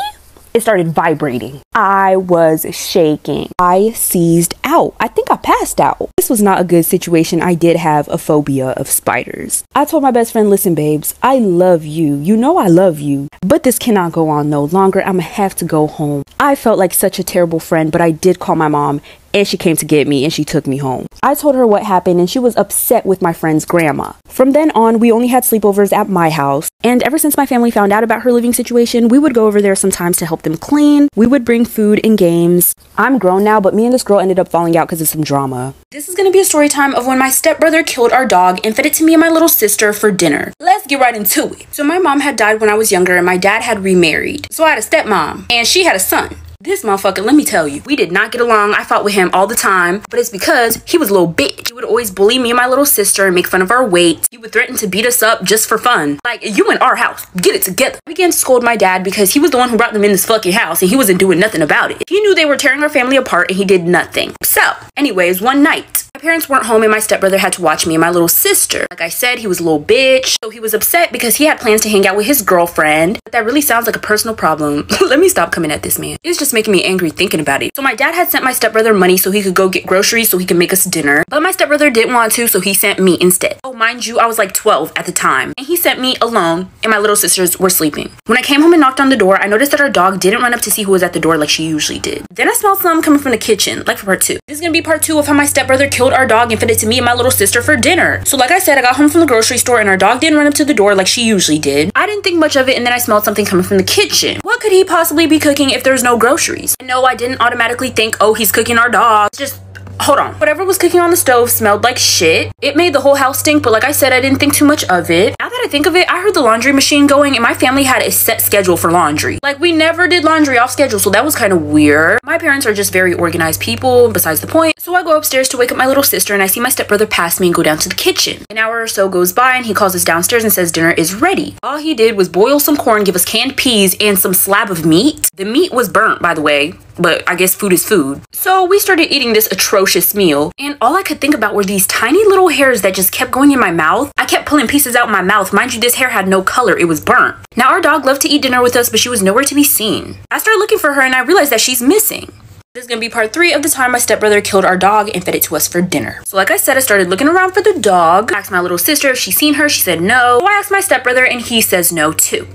it started vibrating. I was shaking. I seized out. I think I passed out. This was not a good situation. I did have a phobia of spiders. I told my best friend, listen, babes, I love you. You know I love you. But this cannot go on no longer. I'm gonna have to go home. I felt like such a terrible friend, but I did call my mom and she came to get me and she took me home. I told her what happened and she was upset with my friend's grandma. From then on, we only had sleepovers at my house. And ever since my family found out about her living situation, we would go over there sometimes to help them clean. We would bring food and games. I'm grown now, but me and this girl ended up falling out because of some drama. This is gonna be a story time of when my stepbrother killed our dog and fed it to me and my little sister for dinner. Let's get right into it. So my mom had died when I was younger and my dad had remarried. So I had a stepmom and she had a son. This motherfucker, let me tell you, we did not get along. I fought with him all the time, but it's because he was a little bitch. Always bully me and my little sister and make fun of our weight. He would threaten to beat us up just for fun. Like, you in our house, get it together. I began to scold my dad because he was the one who brought them in this fucking house and he wasn't doing nothing about it. He knew they were tearing our family apart and he did nothing. So, anyways, one night, my parents weren't home and my stepbrother had to watch me and my little sister. Like I said, he was a little bitch. So he was upset because he had plans to hang out with his girlfriend. But that really sounds like a personal problem. Let me stop coming at this man. It's just making me angry thinking about it. So my dad had sent my stepbrother money so he could go get groceries so he could make us dinner. But my stepbrother didn't want to, so he sent me instead. Oh, mind you, I was like 12 at the time. And he sent me alone and my little sisters were sleeping. When I came home and knocked on the door, I noticed that our dog didn't run up to see who was at the door like she usually did. Then I smelled some coming from the kitchen, like for part two. This is gonna be part two of how my stepbrother killed our dog and fed it to me and my little sister for dinner. So like I said, I got home from the grocery store and our dog didn't run up to the door like she usually did. I didn't think much of it and then I smelled something coming from the kitchen. What could he possibly be cooking if there's no groceries? And No, I didn't automatically think, oh, he's cooking our dog. It's just hold on. Whatever was cooking on the stove smelled like shit. It made the whole house stink, but like I said, I didn't think too much of it. Now that I think of it, I heard the laundry machine going and my family had a set schedule for laundry. Like we never did laundry off schedule, so that was kind of weird. My parents are just very organized people, besides the point. So I go upstairs to wake up my little sister and I see my stepbrother pass me and go down to the kitchen. An hour or so goes by and he calls us downstairs and says dinner is ready. All he did was boil some corn, give us canned peas and some slab of meat. The meat was burnt, by the way, but I guess food is food. So we started eating this atrocious meal, and all I could think about were these tiny little hairs that just kept going in my mouth. I kept pulling pieces out my mouth. Mind you, this hair had no color, it was burnt. Now, our dog loved to eat dinner with us, but she was nowhere to be seen. I started looking for her and I realized that she's missing. This is gonna be part three of the time my stepbrother killed our dog and fed it to us for dinner. So like I said, I started looking around for the dog. I asked my little sister if she seen her. She said no. So I asked my stepbrother and he says no too.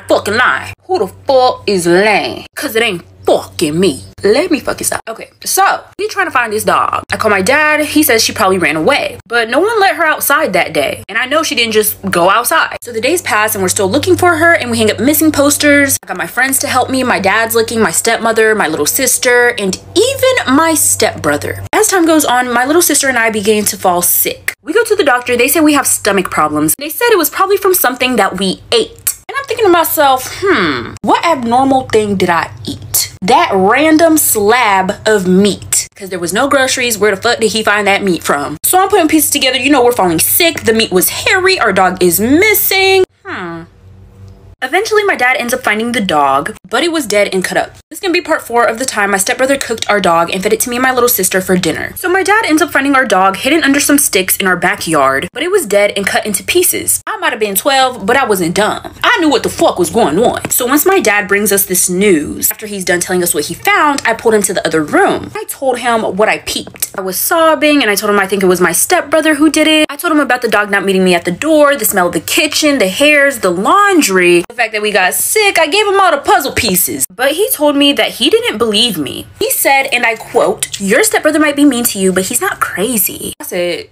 Fucking lie. Who the fuck is lying? Cause it ain't fucking me. Let me fucking stop. Okay, so we trying to find this dog. I call my dad. He says she probably ran away, but no one let her outside that day. And I know she didn't just go outside. So the days pass and we're still looking for her and we hang up missing posters. I got my friends to help me. My dad's looking, my stepmother, my little sister, and even my stepbrother. As time goes on, my little sister and I began to fall sick. We go to the doctor. They say we have stomach problems. They said it was probably from something that we ate. And I'm thinking to myself, hmm, what abnormal thing did I eat? That random slab of meat. Because there was no groceries. Where the fuck did he find that meat from? So I'm putting pieces together. You know, we're falling sick. The meat was hairy. Our dog is missing. Hmm. Eventually, my dad ends up finding the dog, but it was dead and cut up. This is gonna be part four of the time my stepbrother cooked our dog and fed it to me and my little sister for dinner. So my dad ends up finding our dog hidden under some sticks in our backyard, but it was dead and cut into pieces. I might have been 12, but I wasn't dumb. I knew what the fuck was going on. So once my dad brings us this news, after he's done telling us what he found, I pulled him to the other room. I told him what I peeped. I was sobbing and I told him I think it was my stepbrother who did it. I told him about the dog not meeting me at the door, the smell of the kitchen, the hairs, the laundry, the fact that we got sick. I gave him all the puzzle pieces. But he told me that he didn't believe me. He said, and I quote, Your stepbrother might be mean to you, but he's not crazy. I said,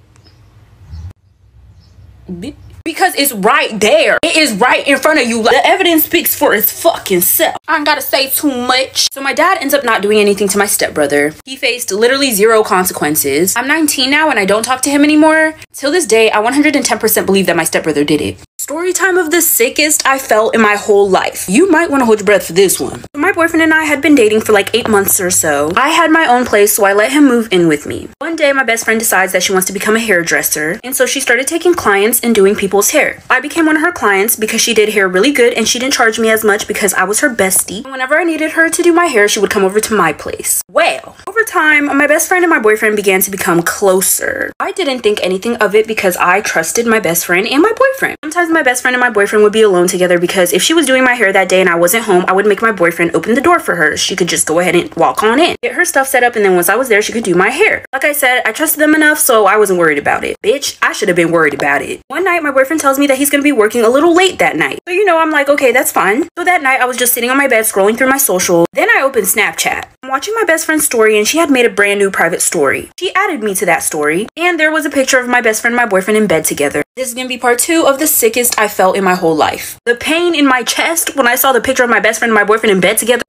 because it's right there. It is right in front of you. The evidence speaks for its fucking self. I ain't gotta say too much. So my dad ends up not doing anything to my stepbrother. He faced literally zero consequences. I'm 19 now and I don't talk to him anymore. Till this day, I 110% believe that my stepbrother did it. Story time of the sickest I felt in my whole life. You might want to hold your breath for this one. My boyfriend and I had been dating for like eight months or so. I had my own place, so I let him move in with me. One day, my best friend decides that she wants to become a hairdresser, and so she started taking clients and doing people's hair. I became one of her clients because she did hair really good and she didn't charge me as much because I was her bestie. Whenever I needed her to do my hair, she would come over to my place. Well, over time, my best friend and my boyfriend began to become closer. I didn't think anything of it because I trusted my best friend and my boyfriend. Sometimes my best friend and my boyfriend would be alone together because if she was doing my hair that day and I wasn't home, I would make my boyfriend open the door for her. She could just go ahead and walk on in, get her stuff set up, and then once I was there, she could do my hair. Like I said, I trusted them enough, so I wasn't worried about it. Bitch, I should have been worried about it. One night, my boyfriend tells me that he's gonna be working a little late that night. So, you know, I'm like, okay, that's fine. So that night, I was just sitting on my bed scrolling through my social. Then I opened Snapchat. Watching my best friend's story and she had made a brand new private story. She added me to that story and there was a picture of my best friend and my boyfriend in bed together. This is gonna be part two of the sickest I felt in my whole life. The pain in my chest when I saw the picture of my best friend and my boyfriend in bed together.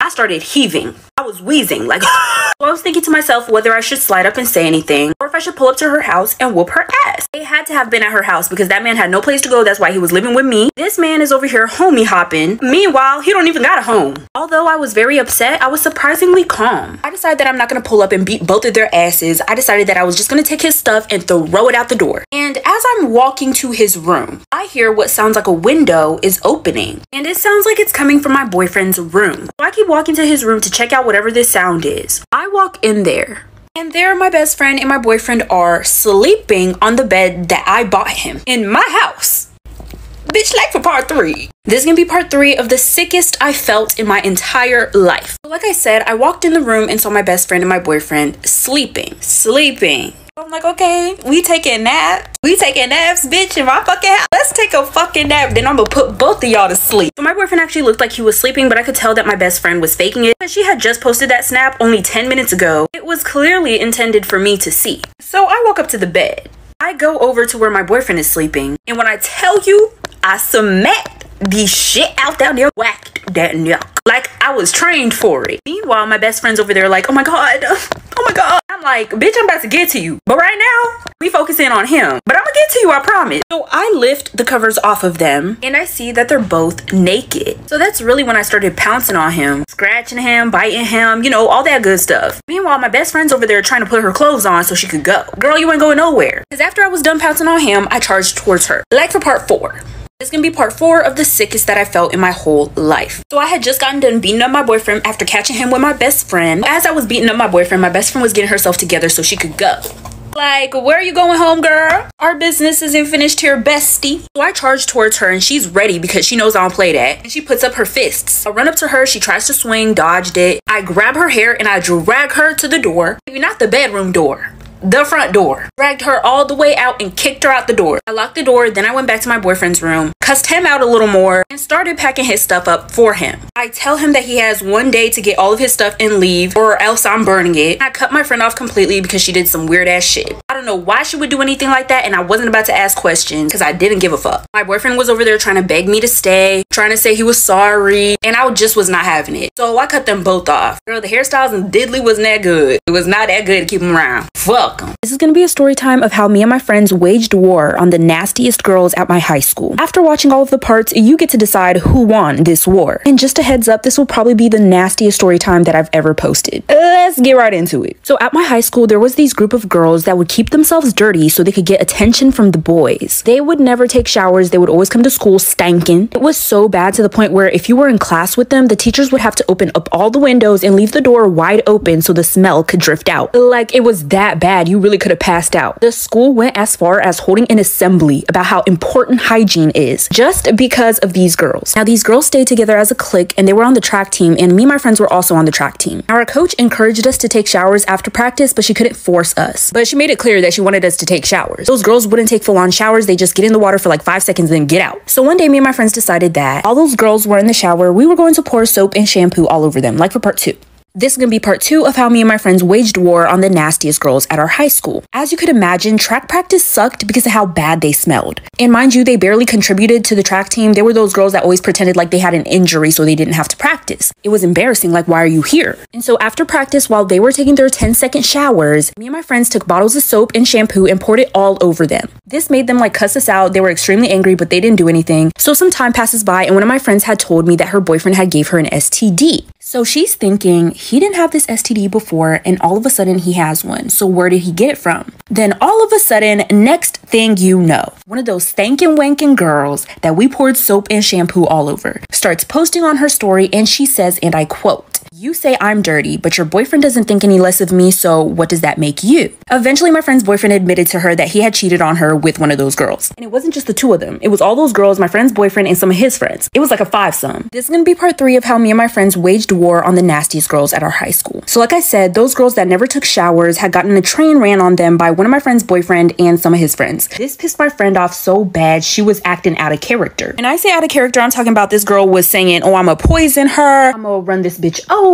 I started heaving. I was wheezing, like, so I was thinking to myself whether I should slide up and say anything or if I should pull up to her house and whoop her ass. It had to have been at her house because that man had no place to go. That's why he was living with me. This man is over here homie hopping. Meanwhile, he don't even got a home. Although I was very upset, I was surprisingly calm. I decided that I'm not gonna pull up and beat both of their asses. I decided that I was just gonna take his stuff and throw it out the door. And as I'm walking to his room, I hear what sounds like a window is opening. And it sounds like it's coming from my boyfriend's room. So I keep walking to his room to check out whatever this sound is. I walk in there. And there my best friend and my boyfriend are sleeping on the bed that I bought him in my house. Bitch, like for part three. This is gonna be part three of the sickest I felt in my entire life. Like I said, I walked in the room and saw my best friend and my boyfriend sleeping, sleeping. I'm like, okay, we taking naps. We taking naps, bitch, in my fucking house. Let's take a fucking nap. Then I'm gonna put both of y'all to sleep. So my boyfriend actually looked like he was sleeping, but I could tell that my best friend was faking it. She had just posted that snap only 10 minutes ago. It was clearly intended for me to see. So I walk up to the bed. I go over to where my boyfriend is sleeping. And when I tell you, I smacked the shit out that there, whacked that yuck. Like I was trained for it. Meanwhile, my best friend's over there like, oh my god, oh my god. I'm like, bitch, I'm about to get to you. But right now, we focus in on him. But I'm gonna get to you, I promise. So I lift the covers off of them and I see that they're both naked. So that's really when I started pouncing on him, scratching him, biting him, you know, all that good stuff. Meanwhile, my best friend's over there trying to put her clothes on so she could go. Girl, you ain't going nowhere. Because after I was done pouncing on him, I charged towards her. Like for part four. Is gonna be part four of the sickest that I felt in my whole life. So I had just gotten done beating up my boyfriend after catching him with my best friend. As I was beating up my boyfriend, my best friend was getting herself together so she could go. Like, where are you going home, girl? Our business isn't finished here, bestie. So I charge towards her and she's ready because she knows I don't play that. And she puts up her fists. I run up to her, she tries to swing, dodged it. I grab her hair and I drag her to the door. Maybe not the bedroom door the front door, dragged her all the way out and kicked her out the door. I locked the door, then I went back to my boyfriend's room, cussed him out a little more, and started packing his stuff up for him. I tell him that he has one day to get all of his stuff and leave, or else I'm burning it. I cut my friend off completely because she did some weird ass shit. I don't know why she would do anything like that, and I wasn't about to ask questions because I didn't give a fuck. My boyfriend was over there trying to beg me to stay, trying to say he was sorry, and I just was not having it. So I cut them both off. Girl, the hairstyles and diddly wasn't that good. It was not that good to keep them around. Fuck them. This is gonna be a story time of how me and my friends waged war on the nastiest girls at my high school. After watching all of the parts, you get to decide who won this war. And just a heads up, this will probably be the nastiest story time that I've ever posted. Let's get right into it. So at my high school, there was these group of girls that would keep themselves dirty so they could get attention from the boys. They would never take showers. They would always come to school stanking. It was so bad to the point where if you were in class with them, the teachers would have to open up all the windows and leave the door wide open so the smell could drift out. Like it was that bad. You really could have passed out. The school went as far as holding an assembly about how important hygiene is just because of these girls. Now, these girls stayed together as a clique and they were on the track team, and me and my friends were also on the track team. Our coach encouraged us to take showers after practice, but she couldn't force us. But she made it clear that she wanted us to take showers. Those girls wouldn't take full on showers, they just get in the water for like five seconds and then get out. So one day, me and my friends decided that all those girls were in the shower, we were going to pour soap and shampoo all over them, like for part two. This is going to be part two of how me and my friends waged war on the nastiest girls at our high school. As you could imagine, track practice sucked because of how bad they smelled. And mind you, they barely contributed to the track team. They were those girls that always pretended like they had an injury so they didn't have to practice. It was embarrassing, like, why are you here? And so after practice, while they were taking their 10 second showers, me and my friends took bottles of soap and shampoo and poured it all over them. This made them like cuss us out. They were extremely angry, but they didn't do anything. So some time passes by and one of my friends had told me that her boyfriend had gave her an STD. So she's thinking he didn't have this STD before and all of a sudden he has one. So where did he get it from? Then all of a sudden, next thing you know, one of those thanking wanking girls that we poured soap and shampoo all over starts posting on her story and she says, and I quote, You say I'm dirty, but your boyfriend doesn't think any less of me, so what does that make you? Eventually, my friend's boyfriend admitted to her that he had cheated on her with one of those girls. And it wasn't just the two of them, it was all those girls, my friend's boyfriend, and some of his friends. It was like a five sum. This is gonna be part three of how me and my friends waged war on the nastiest girls at our high school. So, like I said, those girls that never took showers had gotten a train ran on them by one of my friend's boyfriend and some of his friends. This pissed my friend off so bad, she was acting out of character. And I say out of character, I'm talking about this girl was saying, Oh, I'm gonna poison her, I'm gonna run this bitch over.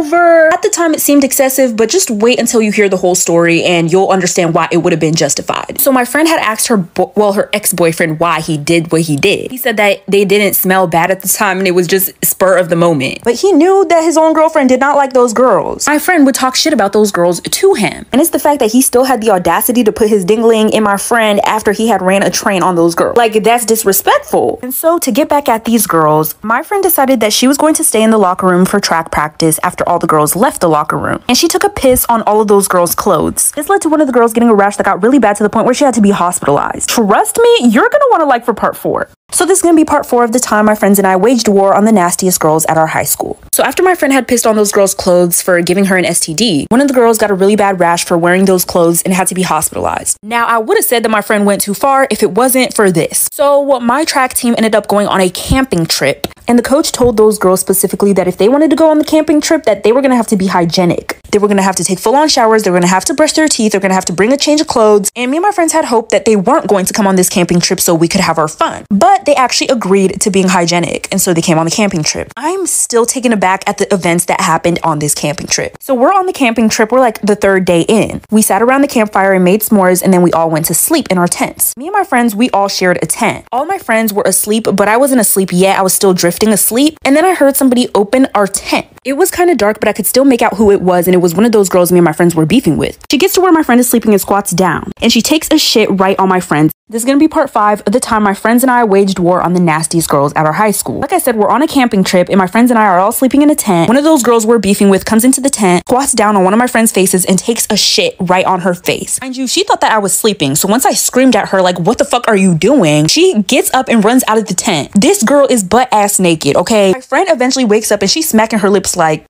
At the time, it seemed excessive, but just wait until you hear the whole story and you'll understand why it would have been justified. So, my friend had asked her, well, her ex boyfriend, why he did what he did. He said that they didn't smell bad at the time and it was just spur of the moment. But he knew that his own girlfriend did not like those girls. My friend would talk shit about those girls to him. And it's the fact that he still had the audacity to put his dingling in my friend after he had ran a train on those girls. Like, that's disrespectful. And so, to get back at these girls, my friend decided that she was going to stay in the locker room for track practice after all the girls left the locker room. And she took a piss on all of those girls' clothes. This led to one of the girls getting a rash that got really bad to the point where she had to be hospitalized. Trust me, you're gonna wanna like for part four. So this is gonna be part four of the time my friends and I waged war on the nastiest girls at our high school. So after my friend had pissed on those girls' clothes for giving her an STD, one of the girls got a really bad rash for wearing those clothes and had to be hospitalized. Now I would have said that my friend went too far if it wasn't for this. So my track team ended up going on a camping trip and the coach told those girls specifically that if they wanted to go on the camping trip that they were going to have to be hygienic. They were going to have to take full on showers, they were going to have to brush their teeth, they're going to have to bring a change of clothes. And me and my friends had hoped that they weren't going to come on this camping trip so we could have our fun. But they actually agreed to being hygienic and so they came on the camping trip. I'm still taken aback at the events that happened on this camping trip. So we're on the camping trip, we're like the third day in. We sat around the campfire and made s'mores and then we all went to sleep in our tents. Me and my friends, we all shared a tent. All my friends were asleep, but I wasn't asleep yet. I was still drifting asleep. And then I heard somebody open our tent. It was kind of dark, but I could still make out who it was, and it was one of those girls me and my friends were beefing with. She gets to where my friend is sleeping and squats down, and she takes a shit right on my friend. This is gonna be part five of the time my friends and I waged war on the nastiest girls at our high school. Like I said, we're on a camping trip, and my friends and I are all sleeping in a tent. One of those girls we're beefing with comes into the tent, squats down on one of my friend's faces, and takes a shit right on her face. Mind you, she thought that I was sleeping, so once I screamed at her, like, what the fuck are you doing? She gets up and runs out of the tent. This girl is butt ass naked, okay? My friend eventually wakes up and she's smacking her lips like,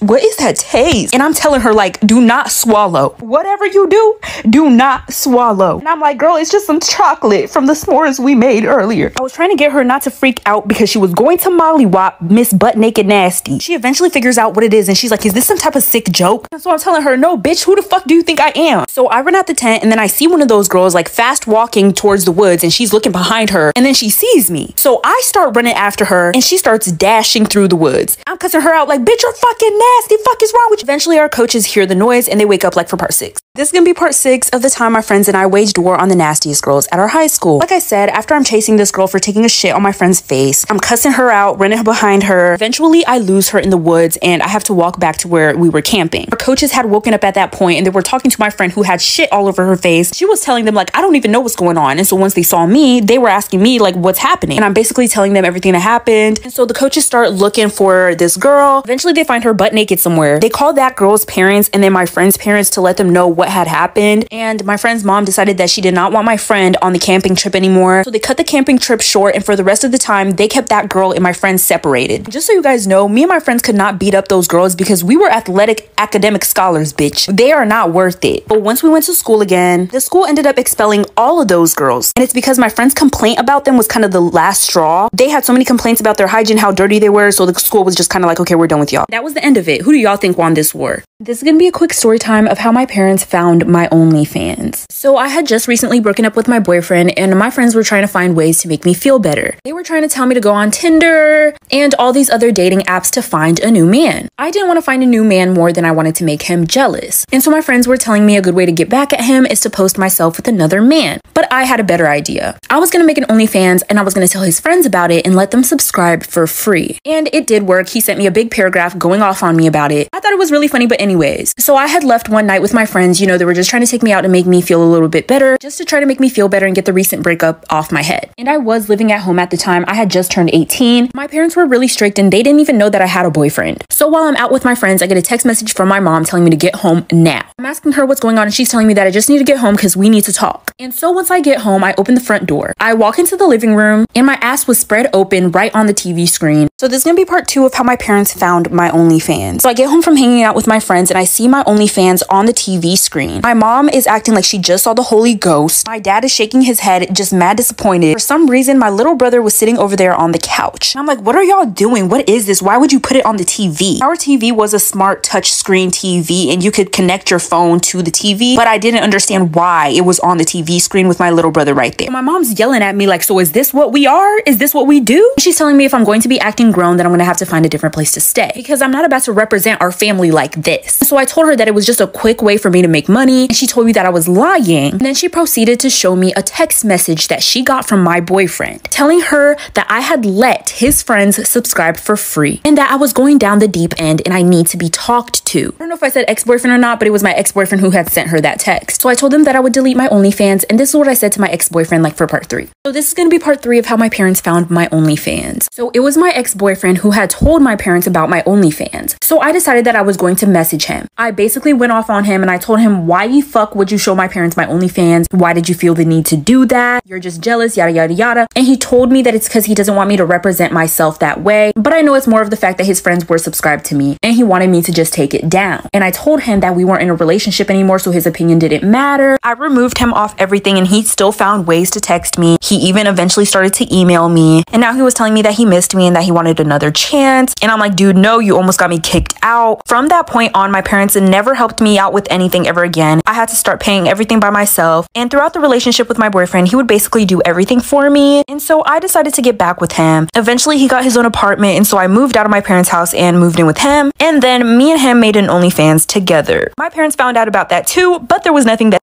what is that taste? And I'm telling her, like, do not swallow. Whatever you do, do not swallow. And I'm like, girl, it's just some chocolate from the s'mores we made earlier. I was trying to get her not to freak out because she was going to mollywop Miss Butt Naked Nasty. She eventually figures out what it is and she's like, is this some type of sick joke? And so I'm telling her, no, bitch, who the fuck do you think I am? So I run out the tent and then I see one of those girls like fast walking towards the woods and she's looking behind her and then she sees me. So I start running after her and she starts dashing through the woods. I'm cussing her out like, bitch, you're fucking nasty. The fuck is wrong with you? Eventually, our coaches hear the noise and they wake up like for part six. This is gonna be part six of the time my friends and I waged war on the nastiest girls at our high school. Like I said, after I'm chasing this girl for taking a shit on my friend's face, I'm cussing her out, running behind her. Eventually, I lose her in the woods and I have to walk back to where we were camping. Our coaches had woken up at that point and they were talking to my friend who had shit all over her face. She was telling them, like, I don't even know what's going on. And so once they saw me, they were asking me, like, what's happening? And I'm basically telling them everything that happened. And so the coaches start looking for this girl. Eventually, they find her butt naked somewhere. They call that girl's parents and then my friend's parents to let them know what had happened. And my friend's mom decided that she did not want my friend on the camping trip anymore. So they cut the camping trip short. And for the rest of the time, they kept that girl and my friend separated. Just so you guys know, me and my friends could not beat up those girls because we were athletic academic scholars, bitch. They are not worth it. But once we went to school again, the school ended up expelling all of those girls. And it's because my friend's complaint about them was kind of the last straw. They had so many complaints about their hygiene, how dirty they were. So the school was just kind of like, okay, we're done with y'all. That was the end of it. Who do y'all think won this war? This is gonna be a quick story time of how my parents found my OnlyFans. So I had just recently broken up with my boyfriend and my friends were trying to find ways to make me feel better. They were trying to tell me to go on Tinder and all these other dating apps to find a new man. I didn't want to find a new man more than I wanted to make him jealous. And so my friends were telling me a good way to get back at him is to post myself with another man. But I had a better idea. I was gonna make an OnlyFans and I was gonna tell his friends about it and let them subscribe for free. And it did work. He sent me a big paragraph going off on me about it. I thought it was really funny, but anyways. So I had left one night with my friends, you know, they were just trying to take me out to make me feel a little bit better, just to try to make me feel better and get the recent breakup off my head. And I was living at home at the time. I had just turned 18. My parents were really strict and they didn't even know that I had a boyfriend. So while I'm out with my friends, I get a text message from my mom telling me to get home now. I'm asking her what's going on and she's telling me that I just need to get home because we need to talk. And so once I get home, I open the front door. I walk into the living room and my ass was spread open right on the TV screen. So this is gonna be part two of how my parents found my OnlyFans. So I get home from hanging out with my friends and I see my OnlyFans on the TV screen. My mom is acting like she just saw the Holy Ghost. My dad is shaking his head, just mad disappointed. For some reason, my little brother was sitting over there on the couch. And I'm like, what are y'all doing? What is this? Why would you put it on the TV? Our TV was a smart touch screen TV and you could connect your phone to the TV, but I didn't understand why it was on the TV screen with my little brother right there. My mom's yelling at me like, so is this what we are? Is this what we do? She's telling me if I'm going to be acting grown, then I'm gonna have to find a different place to stay because I'm not about to represent our family like this. So I told her that it was just a quick way for me to make money and she told me that I was lying. And then she proceeded to show me a text message that she got from my boyfriend telling her that I had let his friends subscribe for free and that I was going down the deep end and I need to be talked to. I don't know if I said ex-boyfriend or not, but it was my ex-boyfriend who had sent her that text. So I told him that I would delete my OnlyFans and this is what I said to my ex-boyfriend like for part three. So this is gonna be part three of how my parents found my OnlyFans. So it was my ex-boyfriend who had told my parents about my OnlyFans. So I decided that I was going to message him. I basically went off on him and I told him, why you fuck would you show my parents my OnlyFans? Why did you feel the need to do that? You're just jealous, yada, yada, yada. And he told me that it's because he doesn't want me to represent myself that way. But I know it's more of the fact that his friends were subscribed to me and he wanted me to just take it down. And I told him that we weren't in a relationship anymore, so his opinion didn't matter. I removed him off everything and he still found ways to text me. He even eventually started to email me. And now he was telling me that he missed me and that he wanted another chance. And I'm like, dude, no, you almost got me kicked out. From that point on, my parents never helped me out with anything ever again. I had to start paying everything by myself. And throughout the relationship with my boyfriend, he would basically do everything for me. And so I decided to get back with him. Eventually, he got his own apartment. And so I moved out of my parents' house and moved in with him. And then me and him made an OnlyFans together. My parents found out about that too, but there was nothing that